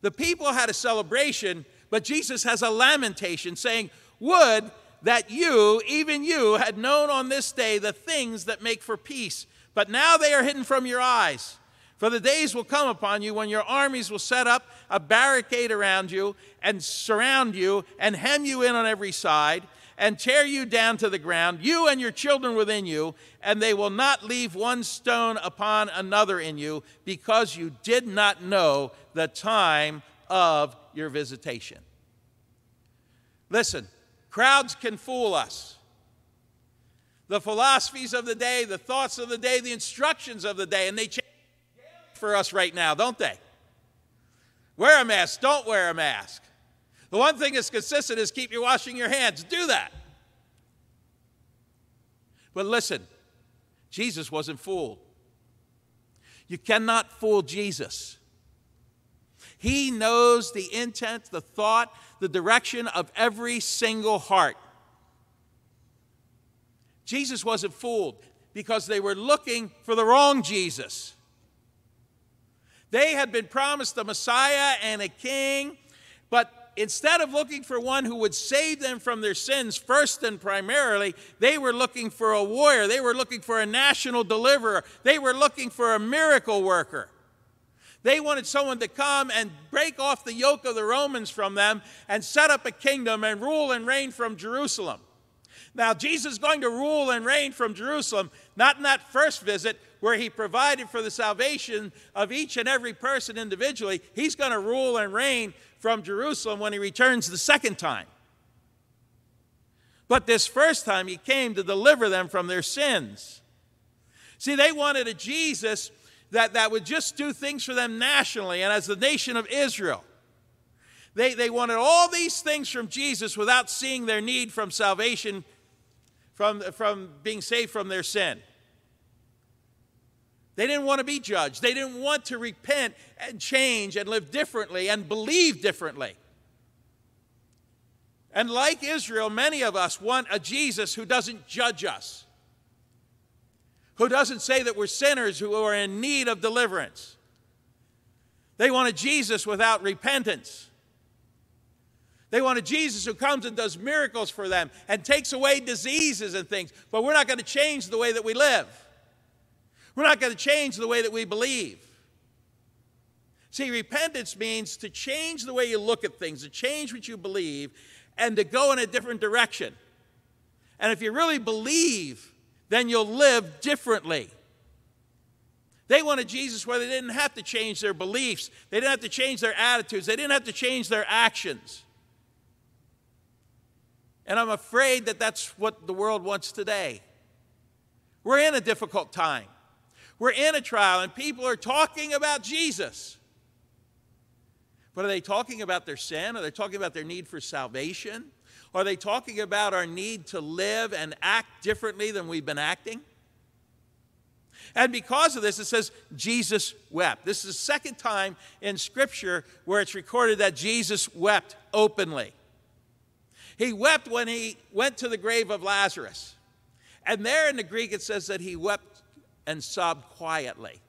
The people had a celebration, but Jesus has a lamentation saying, Would that you, even you, had known on this day the things that make for peace, but now they are hidden from your eyes. For the days will come upon you when your armies will set up a barricade around you and surround you and hem you in on every side and tear you down to the ground, you and your children within you, and they will not leave one stone upon another in you, because you did not know the time of your visitation. Listen, crowds can fool us. The philosophies of the day, the thoughts of the day, the instructions of the day, and they change for us right now, don't they? Wear a mask, don't wear a mask. The one thing that's consistent is keep you washing your hands. Do that. But listen, Jesus wasn't fooled. You cannot fool Jesus. He knows the intent, the thought, the direction of every single heart. Jesus wasn't fooled because they were looking for the wrong Jesus. They had been promised a Messiah and a king, but instead of looking for one who would save them from their sins first and primarily, they were looking for a warrior. They were looking for a national deliverer. They were looking for a miracle worker. They wanted someone to come and break off the yoke of the Romans from them and set up a kingdom and rule and reign from Jerusalem. Now, Jesus is going to rule and reign from Jerusalem, not in that first visit where he provided for the salvation of each and every person individually. He's going to rule and reign from Jerusalem when he returns the second time. But this first time, he came to deliver them from their sins. See, they wanted a Jesus that, that would just do things for them nationally and as the nation of Israel. They, they wanted all these things from Jesus without seeing their need from salvation, from, from being saved from their sin. They didn't want to be judged. They didn't want to repent and change and live differently and believe differently. And like Israel, many of us want a Jesus who doesn't judge us, who doesn't say that we're sinners who are in need of deliverance. They want a Jesus without repentance. They want a Jesus who comes and does miracles for them and takes away diseases and things, but we're not going to change the way that we live. We're not going to change the way that we believe. See, repentance means to change the way you look at things, to change what you believe, and to go in a different direction. And if you really believe, then you'll live differently. They wanted Jesus where they didn't have to change their beliefs, they didn't have to change their attitudes, they didn't have to change their actions. And I'm afraid that that's what the world wants today. We're in a difficult time. We're in a trial and people are talking about Jesus. But are they talking about their sin? Are they talking about their need for salvation? Are they talking about our need to live and act differently than we've been acting? And because of this, it says Jesus wept. This is the second time in Scripture where it's recorded that Jesus wept openly. He wept when he went to the grave of Lazarus. And there in the Greek, it says that he wept and sobbed quietly.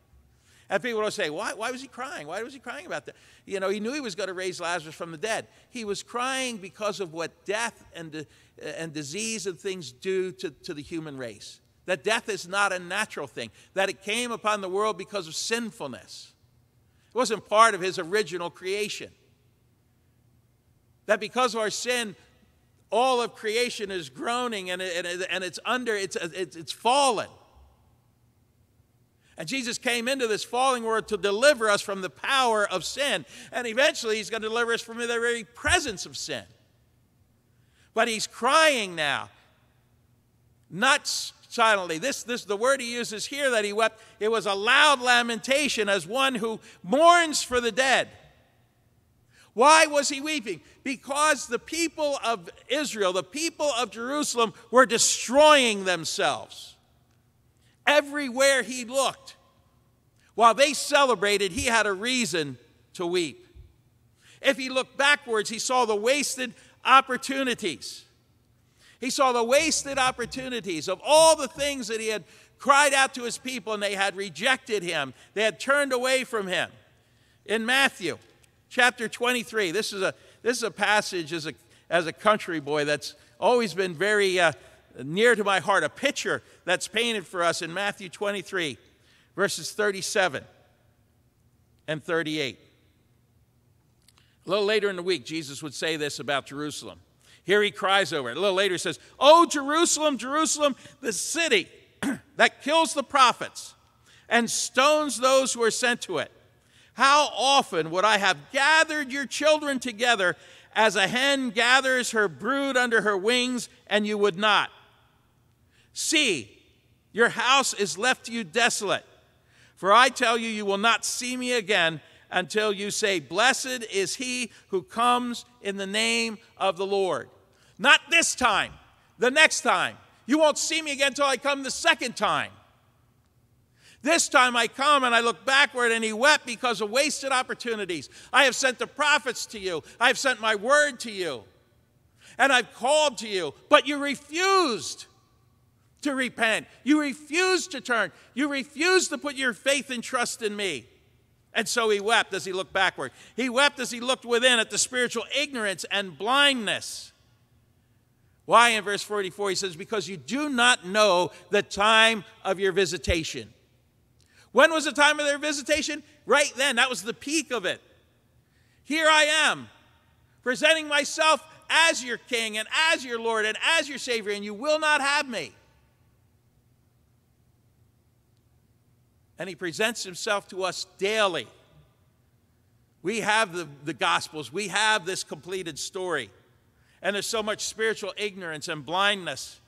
And people will say, why, why was he crying? Why was he crying about that? You know, he knew he was going to raise Lazarus from the dead. He was crying because of what death and, uh, and disease and things do to, to the human race. That death is not a natural thing, that it came upon the world because of sinfulness. It wasn't part of his original creation. That because of our sin, all of creation is groaning and, it, and it's under, it's, it's, it's fallen. And Jesus came into this falling world to deliver us from the power of sin. And eventually, He's going to deliver us from the very presence of sin. But he's crying now. Not silently. This, this, the word he uses here that he wept, it was a loud lamentation as one who mourns for the dead. Why was he weeping? Because the people of Israel, the people of Jerusalem, were destroying themselves. Everywhere he looked, while they celebrated, he had a reason to weep. If he looked backwards, he saw the wasted opportunities. He saw the wasted opportunities of all the things that he had cried out to his people and they had rejected him. They had turned away from him. In Matthew chapter 23, this is a, this is a passage as a, as a country boy that's always been very uh, near to my heart, a picture that's painted for us in Matthew 23, verses 37 and 38. A little later in the week, Jesus would say this about Jerusalem. Here he cries over it. A little later, he says, Oh, Jerusalem, Jerusalem, the city that kills the prophets and stones those who are sent to it. How often would I have gathered your children together as a hen gathers her brood under her wings, and you would not? See, your house is left to you desolate. For I tell you, you will not see me again until you say, Blessed is he who comes in the name of the Lord. Not this time, the next time. You won't see me again until I come the second time. This time I come and I look backward, and he wept because of wasted opportunities. I have sent the prophets to you, I have sent my word to you, and I've called to you, but you refused to repent. You refuse to turn. You refuse to put your faith and trust in me. And so he wept as he looked backward. He wept as he looked within at the spiritual ignorance and blindness why in verse 44 he says, Because you do not know the time of your visitation. When was the time of their visitation? Right then. That was the peak of it. Here I am, presenting myself as your king and as your Lord and as your Savior, and you will not have me. And he presents himself to us daily. We have the, the Gospels, we have this completed story. And there's so much spiritual ignorance and blindness.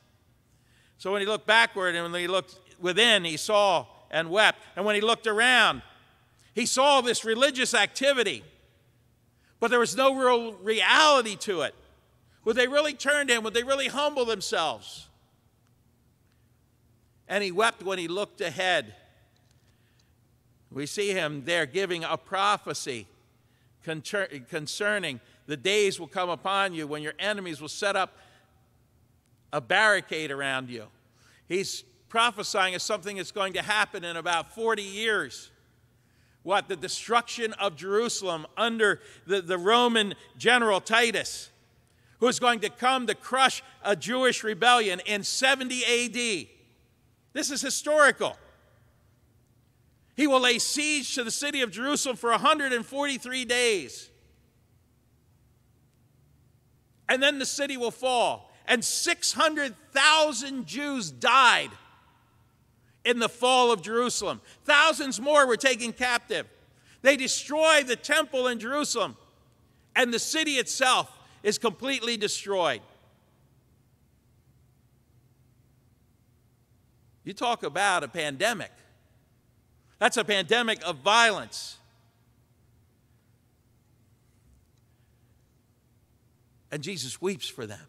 So when he looked backward and when he looked within, he saw and wept. And when he looked around, he saw this religious activity, but there was no real reality to it. Would they really turn to him? Would they really humble themselves? And he wept when he looked ahead. We see him there giving a prophecy concerning the days will come upon you when your enemies will set up a barricade around you. He's prophesying of something that's going to happen in about 40 years. What? The destruction of Jerusalem under the, the Roman general Titus, who is going to come to crush a Jewish rebellion in 70 AD. This is historical. He will lay siege to the city of Jerusalem for 143 days and then the city will fall. And 600,000 Jews died in the fall of Jerusalem. Thousands more were taken captive. They destroyed the temple in Jerusalem, and the city itself is completely destroyed. You talk about a pandemic. That's a pandemic of violence. And Jesus weeps for them.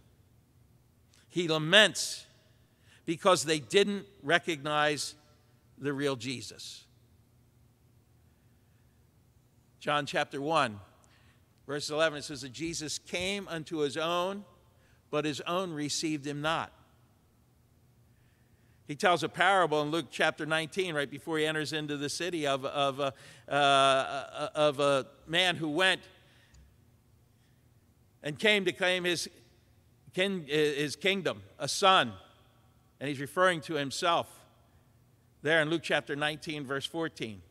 He laments because they didn't recognize the real Jesus. John chapter 1, verse 11, it says that Jesus came unto his own, but his own received him not. He tells a parable in Luke chapter 19, right before he enters into the city, of, of, a, uh, of a man who went and came to claim his, his kingdom, a son. And he's referring to himself there in Luke chapter 19, verse 14.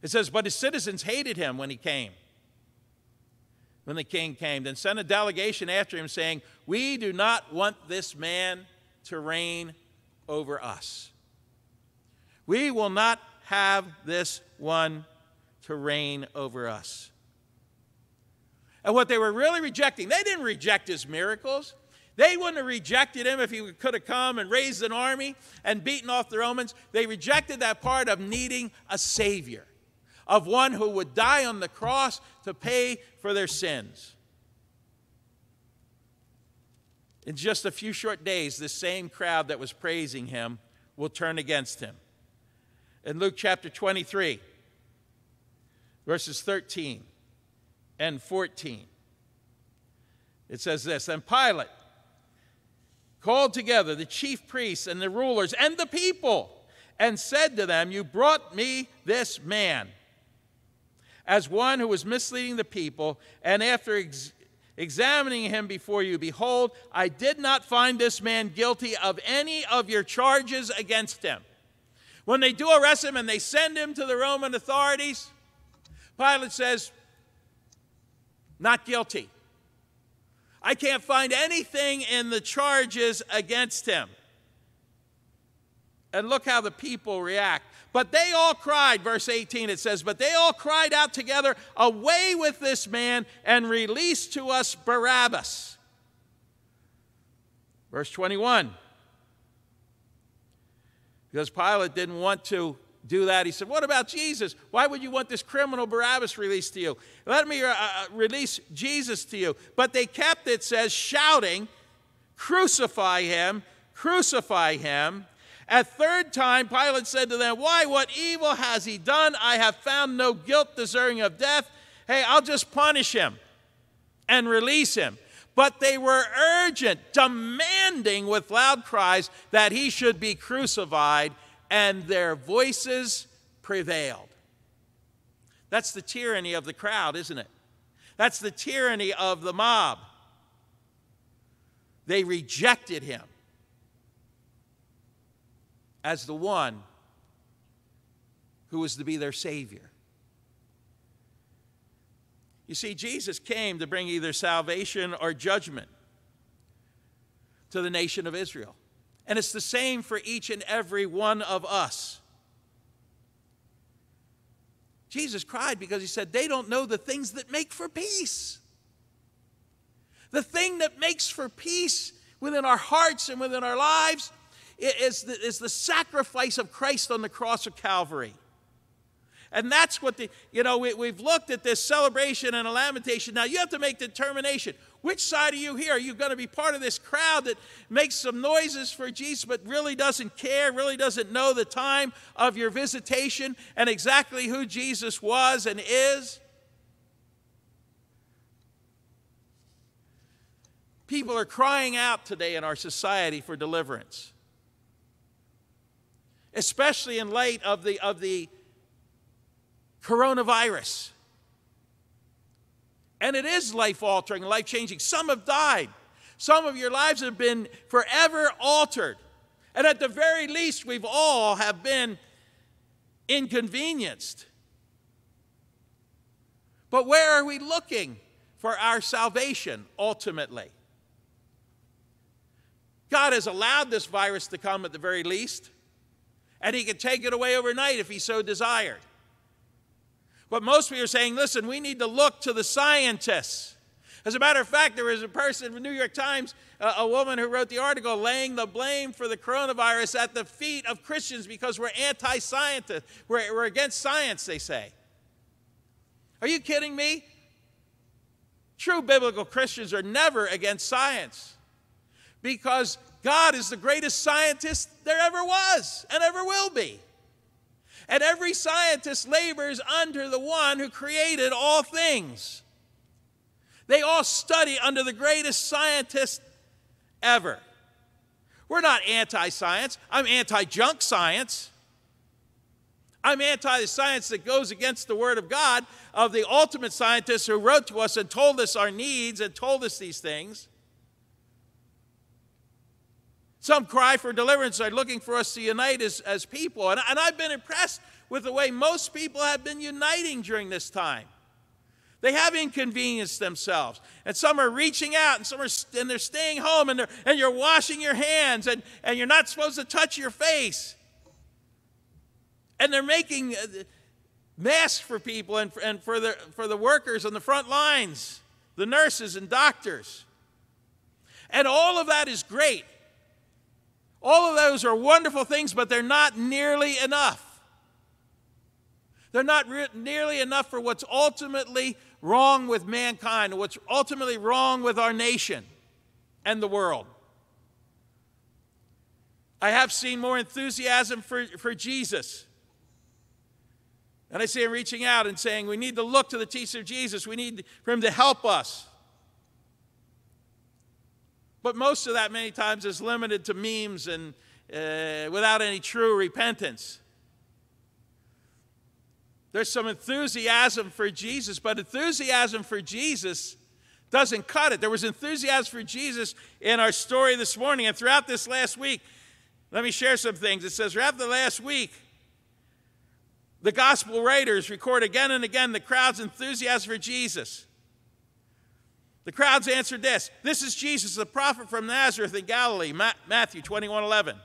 It says, But his citizens hated him when he came. When the king came, then sent a delegation after him, saying, We do not want this man to reign over us. We will not have this one to reign over us. And what they were really rejecting, they didn't reject his miracles. They wouldn't have rejected him if he could have come and raised an army and beaten off the Romans. They rejected that part of needing a Savior, of one who would die on the cross to pay for their sins. In just a few short days, this same crowd that was praising him will turn against him. In Luke chapter 23, verses 13 and 14, it says this And Pilate called together the chief priests and the rulers and the people and said to them, You brought me this man as one who was misleading the people, and after ex- examining him before you, behold, I did not find this man guilty of any of your charges against him. When they do arrest him and they send him to the Roman authorities, Pilate says, Not guilty. I can't find anything in the charges against him. And look how the people react. But they all cried, verse 18 it says, But they all cried out together, Away with this man, and release to us Barabbas. Verse 21. Because Pilate didn't want to do that. He said, What about Jesus? Why would you want this criminal Barabbas released to you? Let me uh, uh, release Jesus to you. But they kept, it says, shouting, Crucify him, crucify him. At third time, Pilate said to them, Why, what evil has he done? I have found no guilt deserving of death. Hey, I'll just punish him and release him. But they were urgent, demanding with loud cries that he should be crucified and their voices prevailed. That's the tyranny of the crowd, isn't it? That's the tyranny of the mob. They rejected him as the one who was to be their Savior. You see, Jesus came to bring either salvation or judgment to the nation of Israel. And it's the same for each and every one of us. Jesus cried because he said, They don't know the things that make for peace. The thing that makes for peace within our hearts and within our lives is the, is the sacrifice of Christ on the cross of Calvary. And that's what the, you know, we, we've looked at this celebration and a lamentation. Now you have to make determination. Which side are you here? Are you going to be part of this crowd that makes some noises for Jesus but really doesn't care, really doesn't know the time of your visitation and exactly who Jesus was and is? People are crying out today in our society for deliverance, especially in light of the, of the coronavirus. And it is life altering, life changing. Some have died. Some of your lives have been forever altered. And at the very least, we've all have been inconvenienced. But where are we looking for our salvation ultimately? God has allowed this virus to come at the very least, and He could take it away overnight if He so desired. But most people are saying, listen, we need to look to the scientists. As a matter of fact, there was a person in the New York Times, a woman who wrote the article laying the blame for the coronavirus at the feet of Christians because we're anti scientists. We're, we're against science, they say. Are you kidding me? True biblical Christians are never against science because God is the greatest scientist there ever was and ever will be. And every scientist labors under the one who created all things. They all study under the greatest scientist ever. We're not anti science. I'm anti junk science. I'm anti the science that goes against the Word of God of the ultimate scientists who wrote to us and told us our needs and told us these things. Some cry for deliverance are looking for us to unite as, as people. And, and I've been impressed with the way most people have been uniting during this time. They have inconvenienced themselves. And some are reaching out, and some are and they're staying home, and, they're, and you're washing your hands, and, and you're not supposed to touch your face. And they're making uh, masks for people and, and for, the, for the workers on the front lines, the nurses and doctors. And all of that is great. All of those are wonderful things, but they're not nearly enough. They're not re- nearly enough for what's ultimately wrong with mankind, what's ultimately wrong with our nation and the world. I have seen more enthusiasm for, for Jesus. And I see him reaching out and saying, We need to look to the teaching of Jesus. We need for him to help us. But most of that, many times, is limited to memes and uh, without any true repentance. There's some enthusiasm for Jesus, but enthusiasm for Jesus doesn't cut it. There was enthusiasm for Jesus in our story this morning and throughout this last week. Let me share some things. It says, throughout the last week, the gospel writers record again and again the crowd's enthusiasm for Jesus. The crowds answered this This is Jesus, the prophet from Nazareth in Galilee, Matthew 21 11.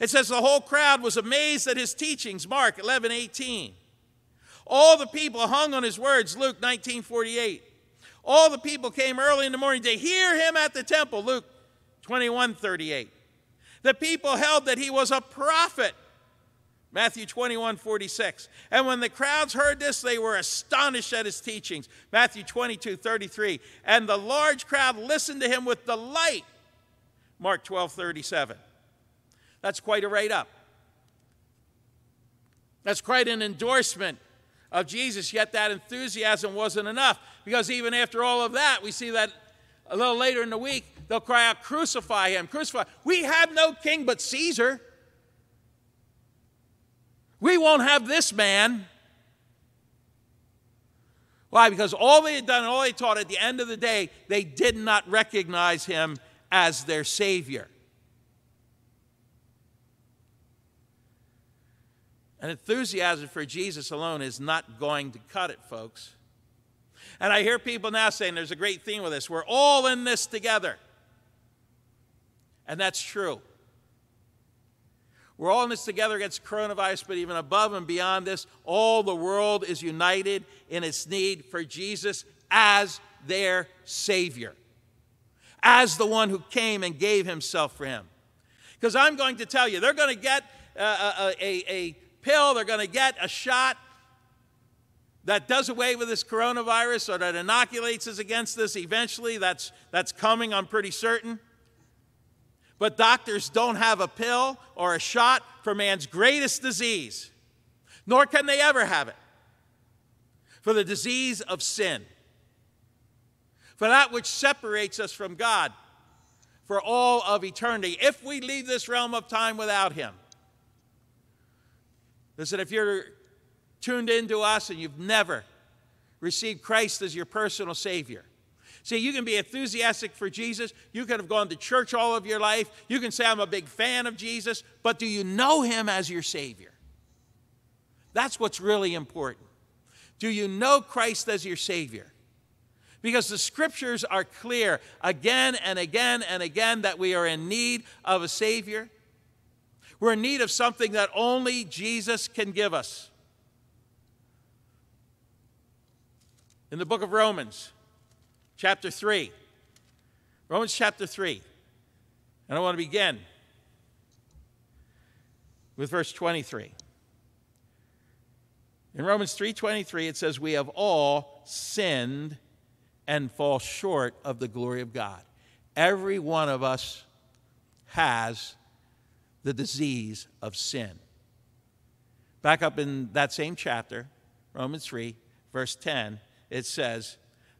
It says the whole crowd was amazed at his teachings, Mark 11 18. All the people hung on his words, Luke 19 48. All the people came early in the morning to hear him at the temple, Luke 21 38. The people held that he was a prophet, Matthew 21 46. And when the crowds heard this, they were astonished at his teachings, Matthew 22 33. And the large crowd listened to him with delight, Mark 12 37. That's quite a write up. That's quite an endorsement of Jesus, yet that enthusiasm wasn't enough. Because even after all of that, we see that a little later in the week, they'll cry out, Crucify him, crucify. We have no king but Caesar. We won't have this man. Why? Because all they had done, all they taught at the end of the day, they did not recognize him as their Savior. And enthusiasm for Jesus alone is not going to cut it, folks. And I hear people now saying there's a great theme with this. We're all in this together. And that's true. We're all in this together against coronavirus, but even above and beyond this, all the world is united in its need for Jesus as their Savior, as the one who came and gave himself for him. Because I'm going to tell you, they're going to get a, a, a, pill, they're going to get a shot that does away with this coronavirus or that inoculates us against this eventually. That's, that's coming, I'm pretty certain. But doctors don't have a pill or a shot for man's greatest disease, nor can they ever have it. For the disease of sin, for that which separates us from God for all of eternity, if we leave this realm of time without Him. Listen, if you're tuned into us and you've never received Christ as your personal Savior, See, you can be enthusiastic for Jesus. You can have gone to church all of your life. You can say, I'm a big fan of Jesus. But do you know him as your Savior? That's what's really important. Do you know Christ as your Savior? Because the scriptures are clear again and again and again that we are in need of a Savior. We're in need of something that only Jesus can give us. In the book of Romans, chapter 3, Romans chapter 3, and I want to begin with verse 23. In Romans 3:23 it says we have all sinned and fall short of the glory of God. Every one of us has the disease of sin. Back up in that same chapter, Romans 3, verse 10, it says,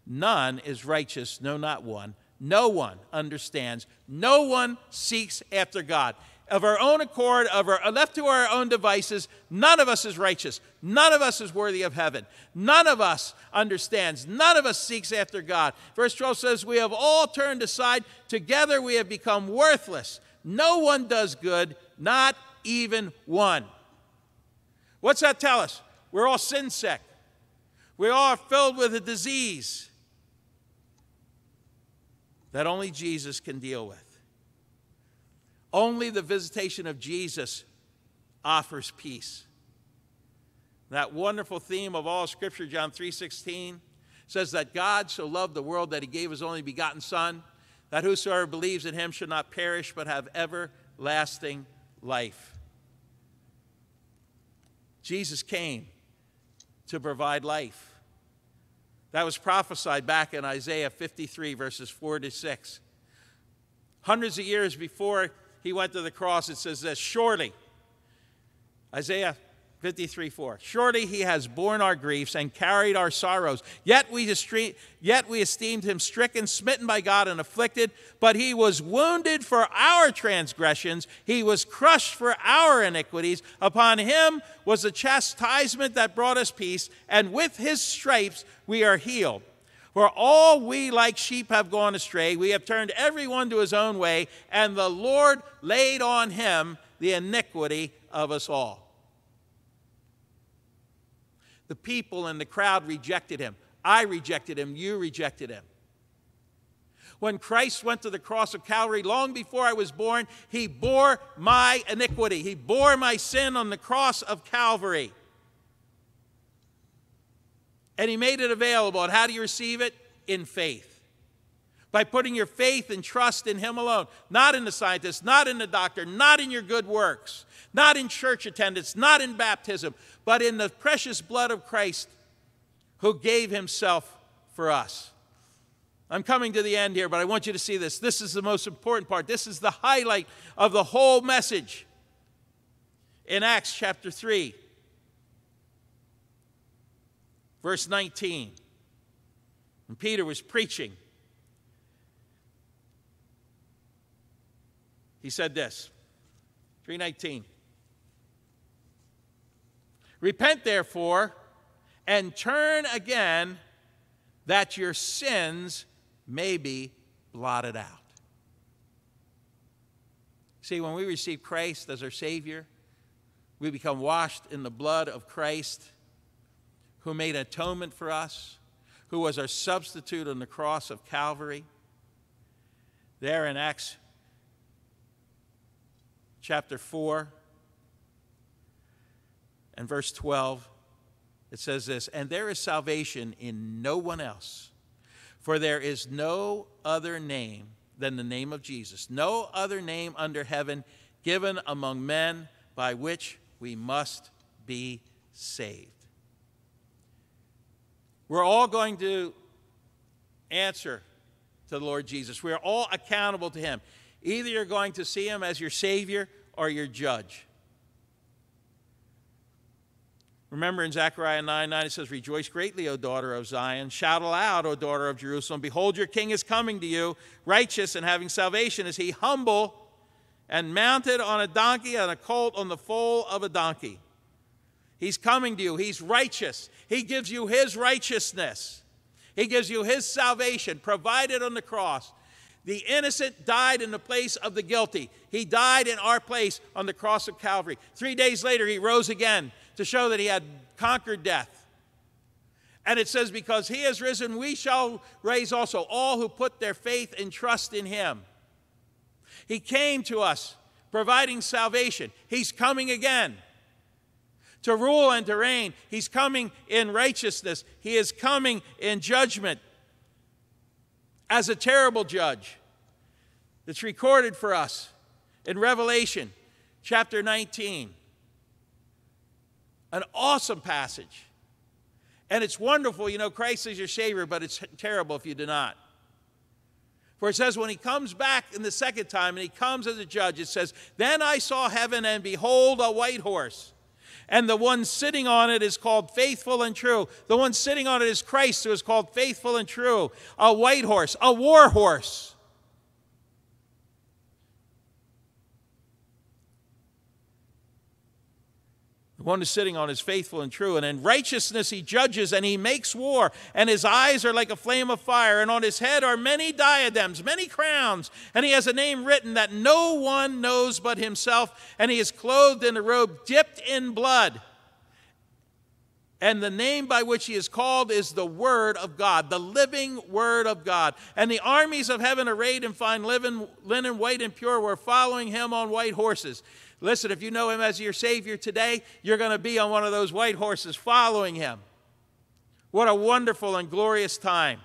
None is righteous, no, not one. No one understands. No one seeks after God. Of our own accord, of our, left to our own devices, none of us is righteous. None of us is worthy of heaven. None of us understands. None of us seeks after God. Verse 12 says, We have all turned aside. Together we have become worthless. No one does good, not even one. What's that tell us? We're all sin sick. We all are filled with a disease that only Jesus can deal with. Only the visitation of Jesus offers peace. That wonderful theme of all scripture John 3:16 says that God so loved the world that he gave his only begotten son that whosoever believes in him should not perish but have everlasting life. Jesus came to provide life. That was prophesied back in Isaiah 53, verses 4 to 6. Hundreds of years before he went to the cross, it says this Surely, Isaiah 53 4. Surely he has borne our griefs and carried our sorrows. Yet we, estre- yet we esteemed him stricken, smitten by God, and afflicted. But he was wounded for our transgressions, he was crushed for our iniquities. Upon him was the chastisement that brought us peace, and with his stripes we are healed. For all we like sheep have gone astray, we have turned everyone to his own way, and the Lord laid on him the iniquity of us all. The people and the crowd rejected him. I rejected him. You rejected him. When Christ went to the cross of Calvary, long before I was born, he bore my iniquity. He bore my sin on the cross of Calvary. And he made it available. And how do you receive it? In faith. By putting your faith and trust in him alone, not in the scientist, not in the doctor, not in your good works, not in church attendance, not in baptism, but in the precious blood of Christ who gave himself for us. I'm coming to the end here, but I want you to see this. This is the most important part. This is the highlight of the whole message in Acts chapter 3, verse 19. When Peter was preaching, he said this 319 Repent, therefore, and turn again that your sins may be blotted out. See, when we receive Christ as our Savior, we become washed in the blood of Christ, who made atonement for us, who was our substitute on the cross of Calvary. There in Acts chapter 4, and verse 12, it says this And there is salvation in no one else, for there is no other name than the name of Jesus, no other name under heaven given among men by which we must be saved. We're all going to answer to the Lord Jesus. We are all accountable to Him. Either you're going to see Him as your Savior or your judge. Remember in Zechariah 9 9, it says, Rejoice greatly, O daughter of Zion. Shout aloud, O daughter of Jerusalem. Behold, your king is coming to you, righteous and having salvation. Is he humble and mounted on a donkey and a colt on the foal of a donkey? He's coming to you. He's righteous. He gives you his righteousness, he gives you his salvation provided on the cross. The innocent died in the place of the guilty. He died in our place on the cross of Calvary. Three days later, he rose again to show that he had conquered death. And it says, Because he has risen, we shall raise also all who put their faith and trust in him. He came to us providing salvation. He's coming again to rule and to reign. He's coming in righteousness. He is coming in judgment as a terrible judge. It's recorded for us in Revelation chapter 19. An awesome passage. And it's wonderful, you know, Christ is your Savior, but it's terrible if you do not. For it says, when he comes back in the second time and he comes as a judge, it says, Then I saw heaven, and behold, a white horse. And the one sitting on it is called faithful and true. The one sitting on it is Christ, who is called faithful and true. A white horse, a war horse. One who's sitting on is faithful and true. And in righteousness he judges and he makes war. And his eyes are like a flame of fire. And on his head are many diadems, many crowns. And he has a name written that no one knows but himself. And he is clothed in a robe dipped in blood. And the name by which he is called is the Word of God, the living Word of God. And the armies of heaven, arrayed in fine linen, white and pure, were following him on white horses. Listen, if you know him as your Savior today, you're going to be on one of those white horses following him. What a wonderful and glorious time.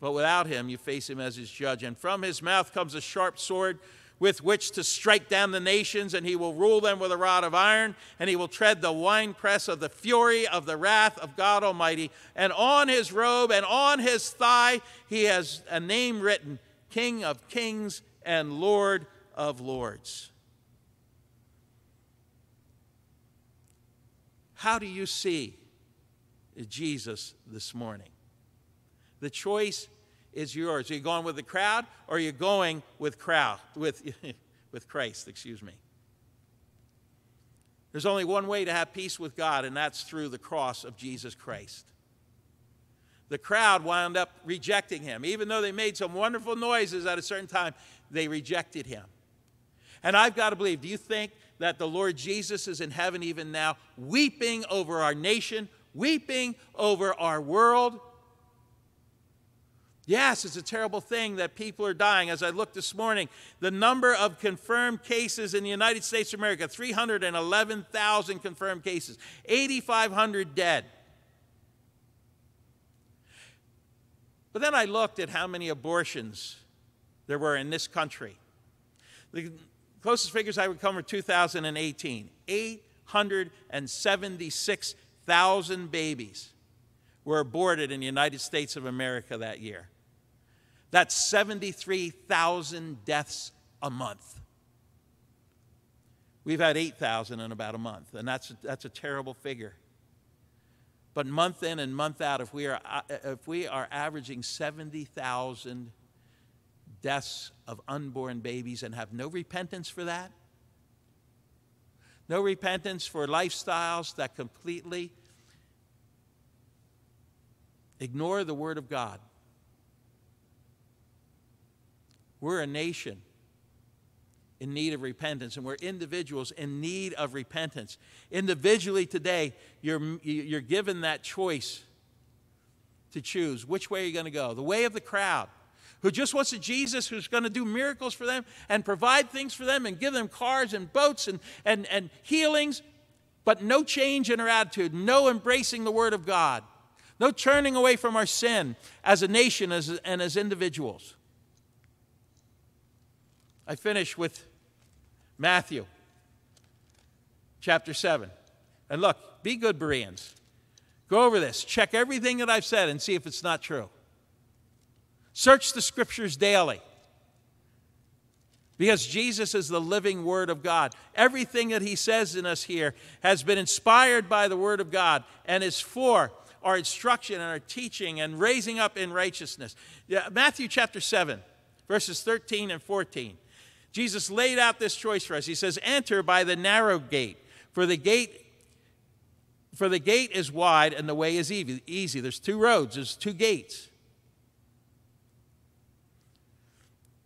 but without him you face him as his judge. And from his mouth comes a sharp sword with which to strike down the nations, and he will rule them with a rod of iron, and he will tread the winepress of the fury of the wrath of God Almighty. And on his robe and on his thigh he has a name written King of Kings and Lord of Lords. How do you see Jesus this morning? The choice is yours. Are you going with the crowd or are you going with crowd with, with Christ, excuse me? There's only one way to have peace with God, and that's through the cross of Jesus Christ. The crowd wound up rejecting him. Even though they made some wonderful noises at a certain time, they rejected him. And I've got to believe, do you think that the Lord Jesus is in heaven even now, weeping over our nation, weeping over our world, Yes, it's a terrible thing that people are dying. As I looked this morning, the number of confirmed cases in the United States of America 311,000 confirmed cases, 8,500 dead. But then I looked at how many abortions there were in this country. The closest figures I would come were 2018 876,000 babies were aborted in the United States of America that year. That's 73,000 deaths a month. We've had 8,000 in about a month, and that's, that's a terrible figure. But month in and month out, if we are, uh, if we are averaging 70,000 deaths of unborn babies and have no repentance for that, no repentance for lifestyles that completely ignore the Word of God, We're a nation in need of repentance, and we're individuals in need of repentance. Individually today, you're, you're given that choice to choose. Which way you're you going to go? The way of the crowd, who just wants a Jesus who's going to do miracles for them and provide things for them and give them cars and boats and, and, and healings, but no change in our attitude, no embracing the Word of God, no turning away from our sin as a nation as, and as individuals. I finish with Matthew chapter 7. And look, be good Bereans. Go over this. Check everything that I've said and see if it's not true. Search the scriptures daily. Because Jesus is the living Word of God. Everything that He says in us here has been inspired by the Word of God and is for our instruction and our teaching and raising up in righteousness. Matthew chapter 7, verses 13 and 14. Jesus laid out this choice for us. He says, Enter by the narrow gate, for the gate. For the gate is wide and the way is easy. There's two roads, there's two gates.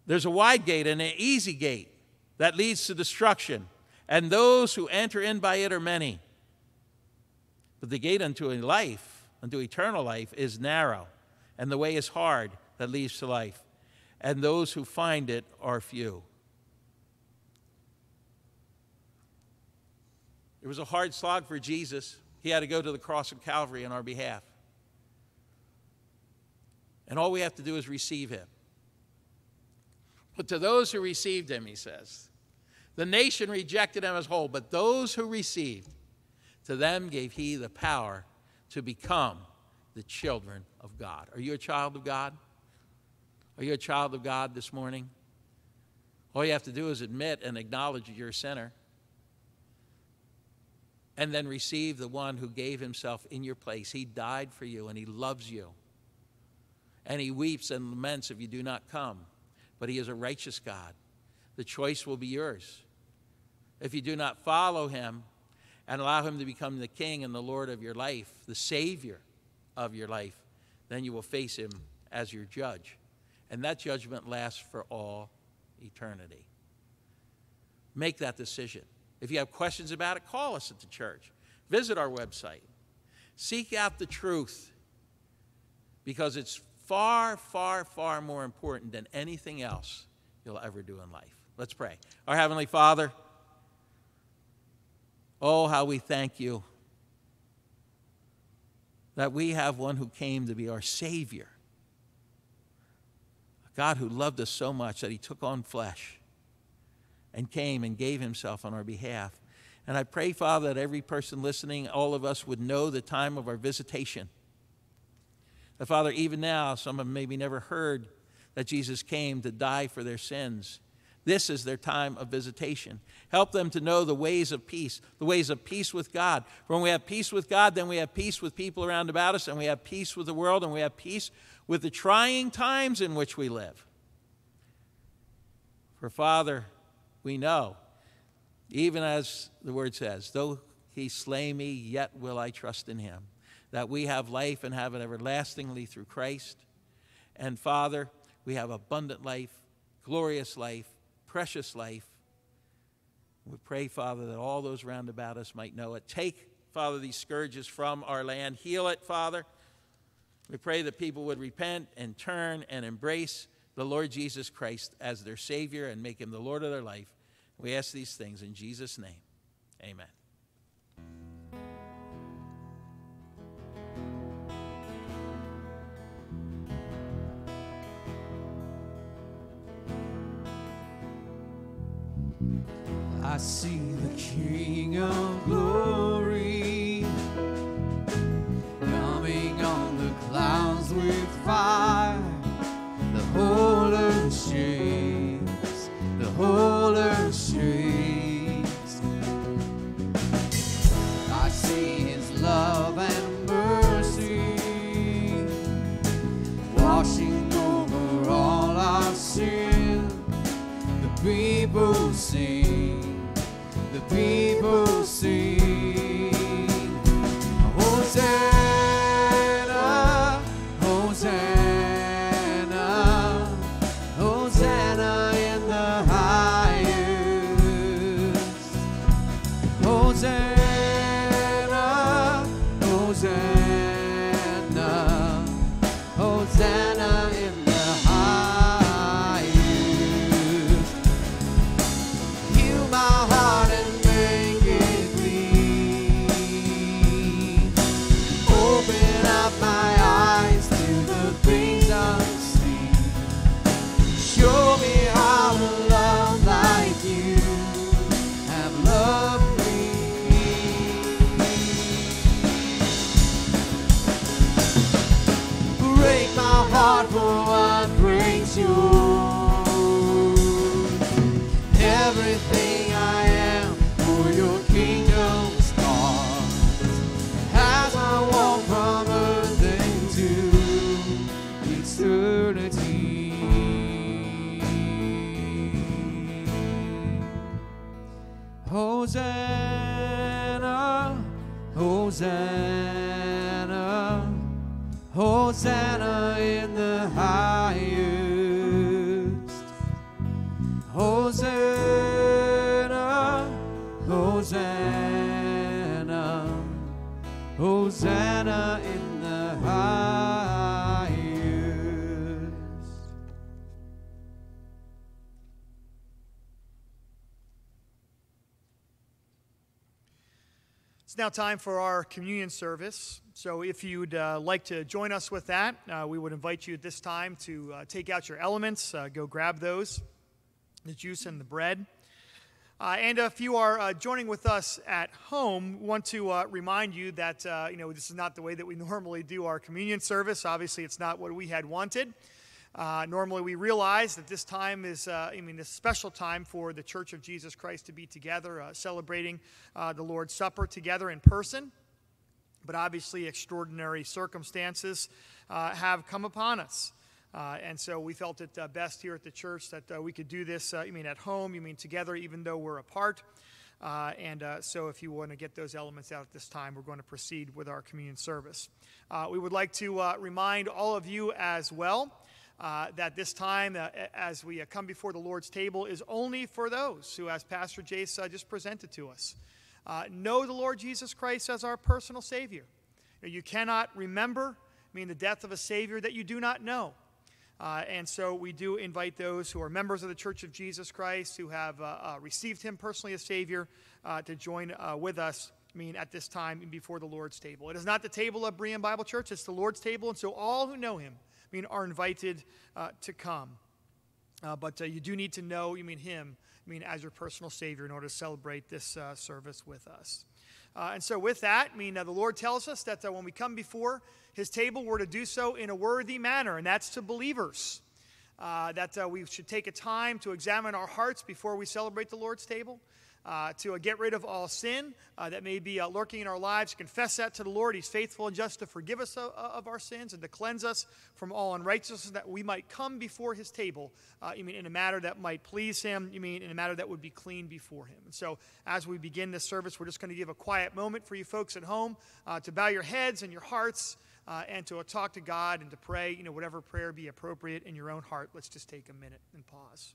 There's a wide gate and an easy gate that leads to destruction, and those who enter in by it are many. But the gate unto life, unto eternal life, is narrow, and the way is hard that leads to life, and those who find it are few. It was a hard slog for Jesus. He had to go to the cross of Calvary on our behalf. And all we have to do is receive him. But to those who received him, he says, the nation rejected him as whole, but those who received, to them gave he the power to become the children of God. Are you a child of God? Are you a child of God this morning? All you have to do is admit and acknowledge that you're a sinner and then receive the one who gave himself in your place. He died for you and he loves you. And he weeps and laments if you do not come. But he is a righteous God. The choice will be yours. If you do not follow him and allow him to become the king and the Lord of your life, the Savior of your life, then you will face him as your judge. And that judgment lasts for all eternity. Make that decision. If you have questions about it, call us at the church. Visit our website. Seek out the truth because it's far, far, far more important than anything else you'll ever do in life. Let's pray. Our Heavenly Father, oh, how we thank you that we have one who came to be our Savior A God who loved us so much that he took on flesh and came and gave himself on our behalf. And I pray, Father, that every person listening, all of us would know the time of our visitation. That, Father, even now, some have maybe never heard that Jesus came to die for their sins. This is their time of visitation. Help them to know the ways of peace, the ways of peace with God. For when we have peace with God, then we have peace with people around about us, and we have peace with the world, and we have peace with the trying times in which we live. For Father, we know, even as the word says, though he slay me, yet will I trust in him, that we have life and have it everlastingly through Christ. And Father, we have abundant life, glorious life, precious life. We pray, Father, that all those round about us might know it. Take, Father, these scourges from our land. Heal it, Father. We pray that people would repent and turn and embrace the Lord Jesus Christ as their Savior and make him the Lord of their life. We ask these things in Jesus' name. Amen. I see the King of glory Hosanna, Hosanna time for our communion service. So, if you'd uh, like to join us with that, uh, we would invite you at this time to uh, take out your elements, uh, go grab those, the juice and the bread. Uh, and if you are uh, joining with us at home, want to remind you that you know this is not the way that we normally do our communion service. Obviously, it's not what we had wanted. Uh, normally, we realize that this time is, uh, I mean, this special time for the Church of Jesus Christ to be together, uh, celebrating uh, the Lord's Supper together in person. But obviously, extraordinary circumstances uh, have come upon us. Uh, and so we felt it best here at the church that we could do this, you mean at home, you mean together, even though we're apart. Uh, and uh, so, if you want to get those elements out at this time, we're going to proceed with our communion service. Uh, we would like to remind all of you as well uh, that this time, uh, as we uh, come before the Lord's table, is only for those who, as Pastor Jace just presented to us, uh, know the Lord Jesus Christ as our personal Savior. You cannot remember, I mean, the death of a Savior that you do not know. Uh, and so we do invite those who are members of the Church of Jesus Christ, who have uh, uh, received Him personally as Savior, uh, to join with us. I mean, at this time before the Lord's table. It is not the table of Berean Bible Church; it's the Lord's table, and so all who know Him, I mean, are invited uh, to come. Uh, but uh, you do need to know, you mean Him, I mean, as your personal Savior in order to celebrate this uh, service with us. Uh, and so, with that, I mean, uh, the Lord tells us that when we come before His table, we're to do so in a worthy manner, and that's to believers. That we should take a time to examine our hearts before we celebrate the Lord's table, uh, to uh, get rid of all sin uh, that may be uh, lurking in our lives, confess that to the Lord. He's faithful and just to forgive us of, of our sins and to cleanse us from all unrighteousness, that we might come before His table. you mean in a matter that might please Him? You mean in a matter that would be clean before Him? And so, as we begin this service, we're just going to give a quiet moment for you folks at home to bow your heads and your hearts uh, and to talk to God and to pray, you know, whatever prayer be appropriate in your own heart. Let's just take a minute and pause.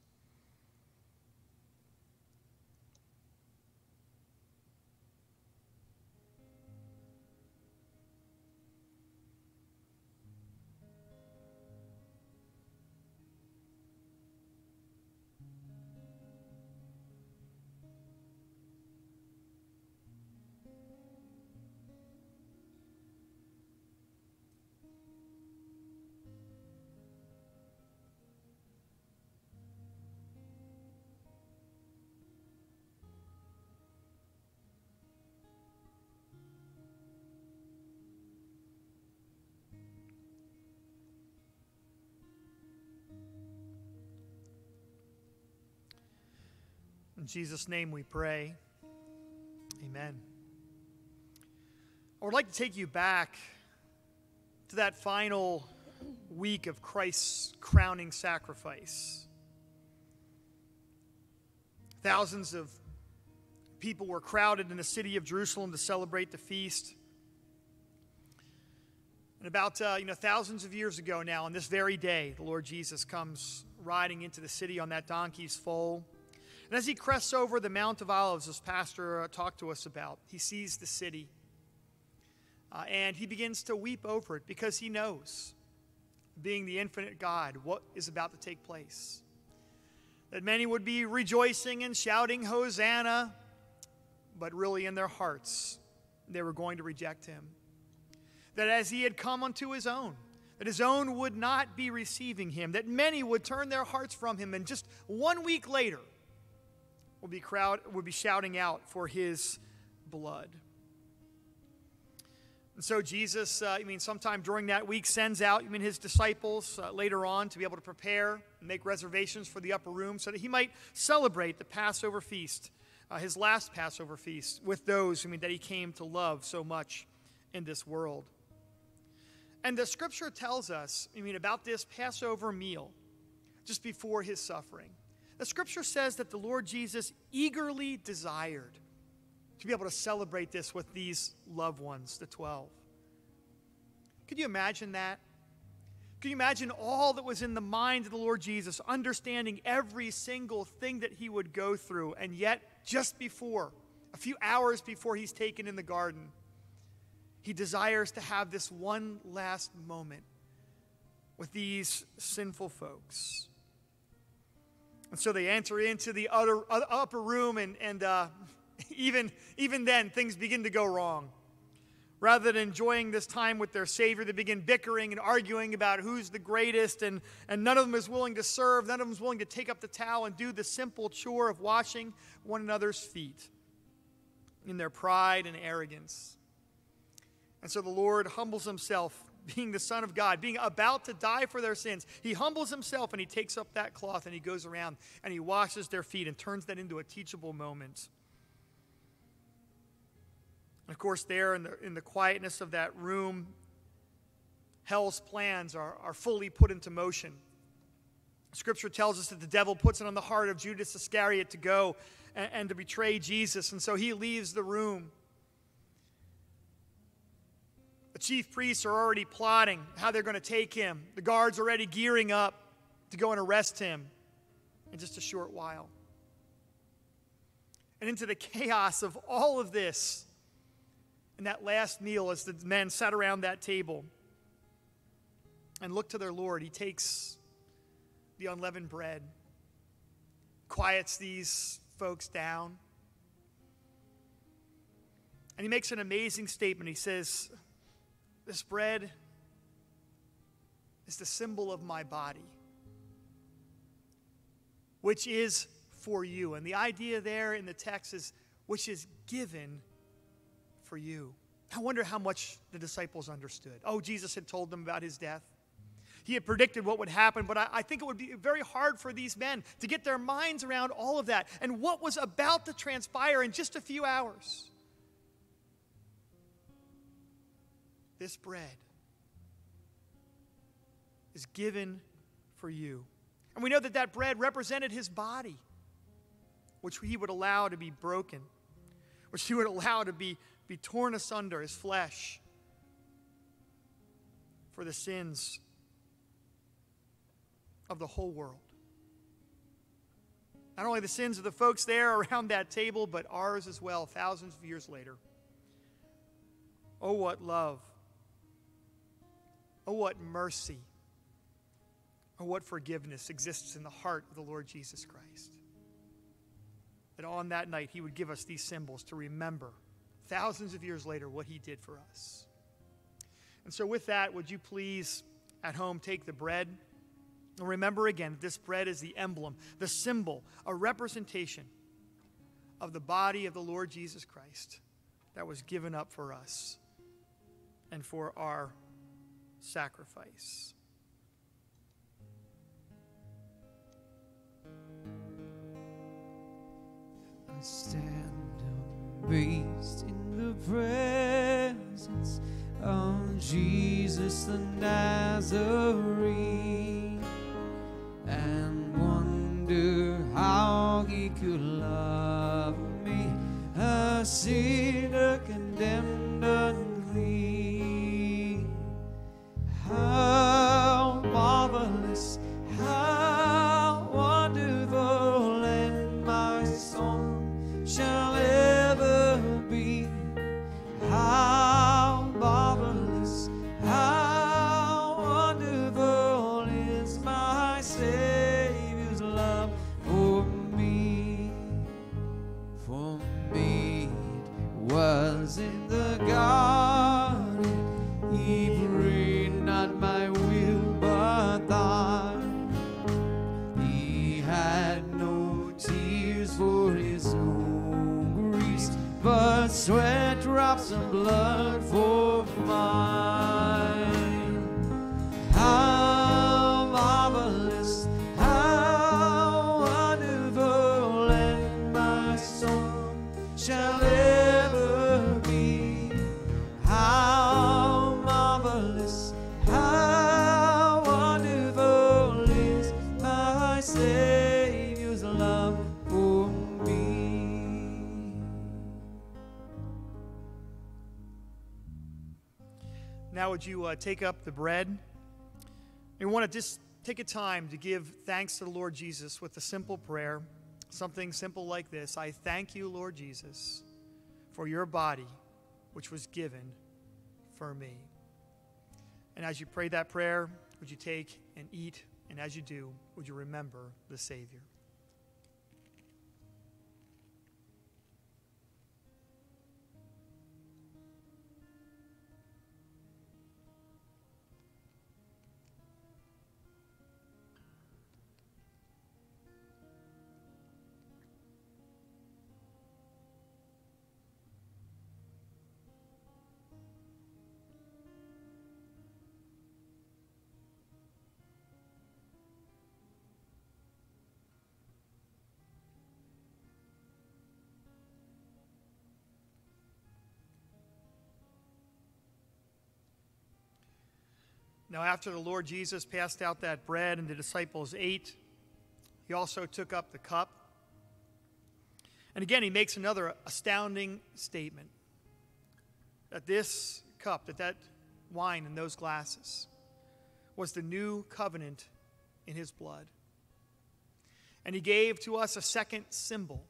In Jesus' name we pray. Amen. I would like to take you back to that final week of Christ's crowning sacrifice. Thousands of people were crowded in the city of Jerusalem to celebrate the feast. And about uh, you know thousands of years ago now, on this very day, the Lord Jesus comes riding into the city on that donkey's foal. And as he crests over the Mount of Olives, as Pastor uh, talked to us about, he sees the city. Uh, and he begins to weep over it because he knows, being the infinite God, what is about to take place. That many would be rejoicing and shouting, Hosanna, but really in their hearts, they were going to reject him. That as he had come unto his own, that his own would not be receiving him, that many would turn their hearts from him, and just one week later, will be, crowd, will be shouting out for his blood. And so Jesus, uh, I mean, sometime during that week, sends out, I mean, his disciples uh, later on to be able to prepare and make reservations for the upper room so that he might celebrate the Passover feast, uh, his last Passover feast, with those, I mean, that he came to love so much in this world. And the scripture tells us, I mean, about this Passover meal just before his suffering. The scripture says that the Lord Jesus eagerly desired to be able to celebrate this with these loved ones, the 12. Could you imagine that? Could you imagine all that was in the mind of the Lord Jesus, understanding every single thing that he would go through, and yet just before, a few hours before he's taken in the garden, he desires to have this one last moment with these sinful folks. And so they enter into the utter, upper room, and, and uh, even, even then, things begin to go wrong. Rather than enjoying this time with their Savior, they begin bickering and arguing about who's the greatest, and, and none of them is willing to serve. None of them is willing to take up the towel and do the simple chore of washing one another's feet in their pride and arrogance. And so the Lord humbles himself being the Son of God, being about to die for their sins, he humbles himself and he takes up that cloth and he goes around and he washes their feet and turns that into a teachable moment. And of course, there in the, in the quietness of that room, hell's plans are, are fully put into motion. Scripture tells us that the devil puts it on the heart of Judas Iscariot to go and, and to betray Jesus, and so he leaves the room. The chief priests are already plotting how they're going to take him. The guards are already gearing up to go and arrest him in just a short while. And into the chaos of all of this, in that last meal, as the men sat around that table and looked to their Lord, he takes the unleavened bread, quiets these folks down, and he makes an amazing statement. He says, this bread is the symbol of my body. which is for you. And the idea there in the text is, which is given for you. I wonder how much the disciples understood. Oh, Jesus had told them about his death. He had predicted what would happen, but I, I, think it would be very hard for these men to get their minds around all of that and what was about to transpire in just a few hours. This bread is given for you. And we know that that bread represented his body, which he would allow to be broken, which he would allow to be, be torn asunder, his flesh, for the sins of the whole world. Not only the sins of the folks there around that table, but ours as well, thousands of years later. Oh, what love. Oh, what mercy. Oh, what forgiveness exists in the heart of the Lord Jesus Christ. That on that night, He would give us these symbols to remember, thousands of years later, what He did for us. And so, with that, would you please at home take the bread? And remember again that this bread is the emblem, the symbol, a representation of the body of the Lord Jesus Christ that was given up for us and for our sacrifice. I stand amazed in the presence of Jesus the Nazarene and wonder how he could love me, a sinner condemned would you uh, take up the bread? We want to just take a time to give thanks to the Lord Jesus with a simple prayer, something simple like this I thank you, Lord Jesus, for your body, which was given for me. And as you pray that prayer, would you take and eat? And as you do, would you remember the Savior? Now, after the Lord Jesus passed out that bread and the disciples ate, he also took up the cup. And again, he makes another astounding statement that this cup, that that wine in those glasses, was the new covenant in his blood. And he gave to us a second symbol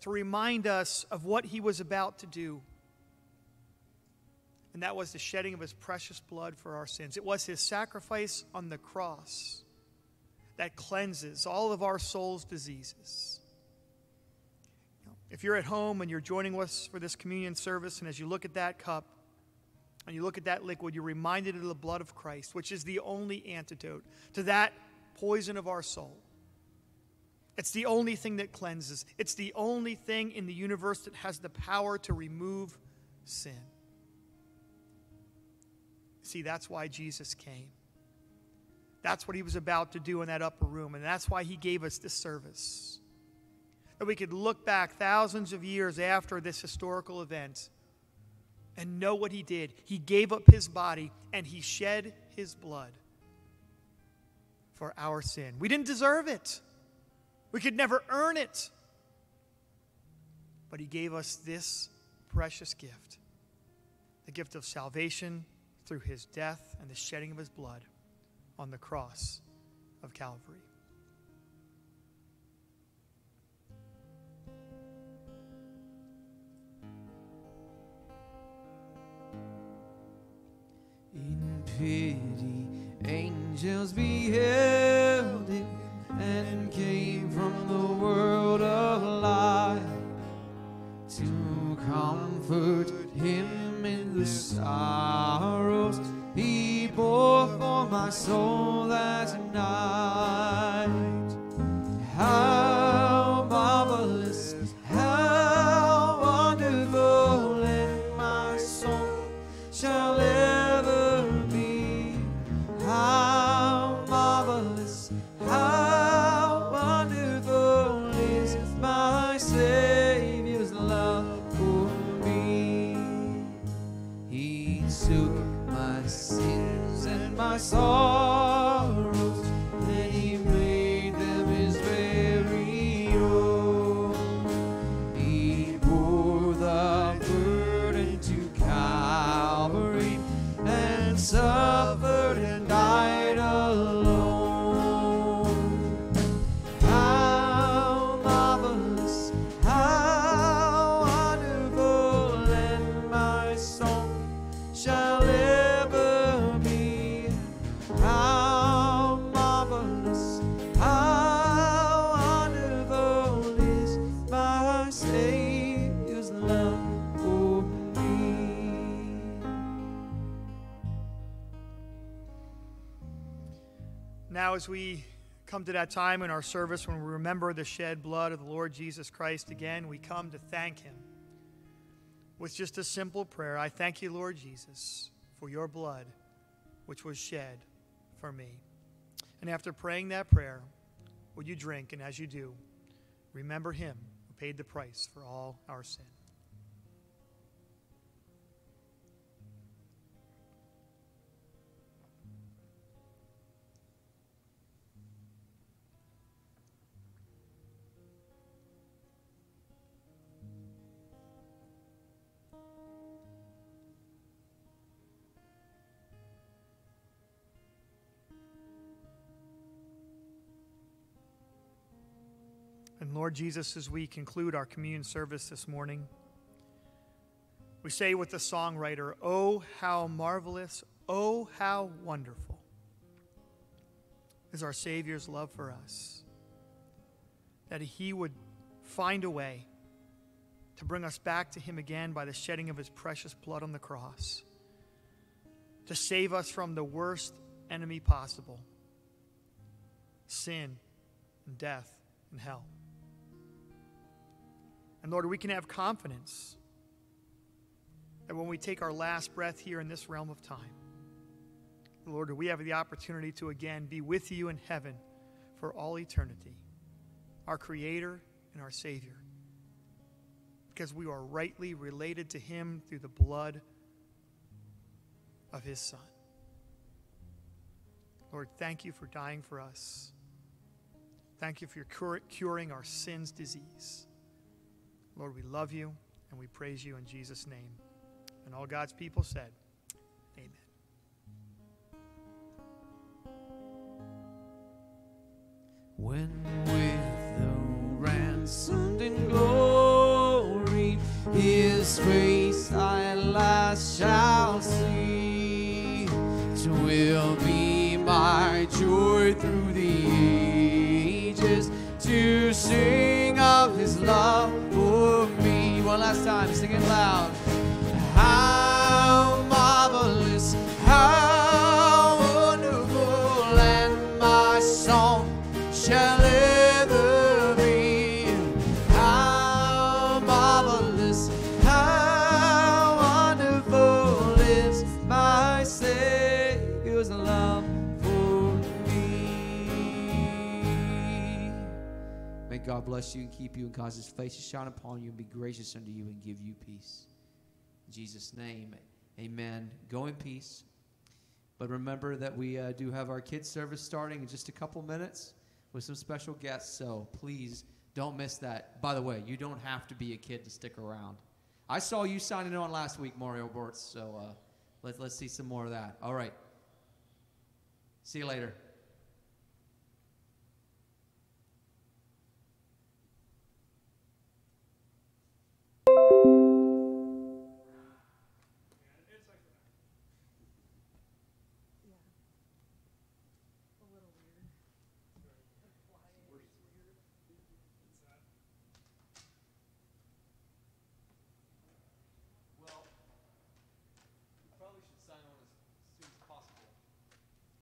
to remind us of what he was about to do and that was the shedding of his precious blood for our sins. It was his sacrifice on the cross that cleanses all of our soul's diseases. If you're at home and you're joining us for this communion service, and as you look at that cup and you look at that liquid, you're reminded of the blood of Christ, which is the only antidote to that poison of our soul. It's the only thing that cleanses. It's the only thing in the universe that has the power to remove sin. See, that's why Jesus came. That's what he was about to do in that upper room, and that's why he gave us this service. That we could look back thousands of years after this historical event and know what he did. He gave up his body and he shed his blood for our sin. We didn't deserve it, we could never earn it. But he gave us this precious gift the gift of salvation through his death and the shedding of his blood on the cross of Calvary. In pity, angels beheld it and came from the world of light to comfort him in the sorrows he bore for my soul that night. As we come to that time in our service when we remember the shed blood of the Lord Jesus Christ again, we come to thank Him with just a simple prayer. I thank you, Lord Jesus, for your blood which was shed for me. And after praying that prayer, will you drink? And as you do, remember Him who paid the price for all our sin. Lord Jesus, as we conclude our communion service this morning, we say with the songwriter, Oh, how marvelous, oh, how wonderful is our Savior's love for us. That He would find a way to bring us back to Him again by the shedding of His precious blood on the cross, to save us from the worst enemy possible sin and death and hell. And Lord, we can have confidence that when we take our last breath here in this realm of time, Lord, we have the opportunity to again be with you in heaven for all eternity, our Creator and our Savior, because we are rightly related to Him through the blood of His Son. Lord, thank you for dying for us. Thank you for your curing our sins disease. Lord, we love you and we praise you in Jesus' name. And all God's people said, Amen. When with the ransomed in glory, His face I last shall see, 'twill be my joy through the ages to sing of His love last time, sing it loud. Bless you and keep you and cause his face to shine upon you and be gracious unto you and give you peace. In Jesus' name, amen. Go in peace. But remember that we uh, do have our kids' service starting in just a couple minutes with some special guests, so please don't miss that. By the way, you don't have to be a kid to stick around. I saw you signing on last week, Mario Bortz, so uh, let, let's see some more of that. All right. See you later.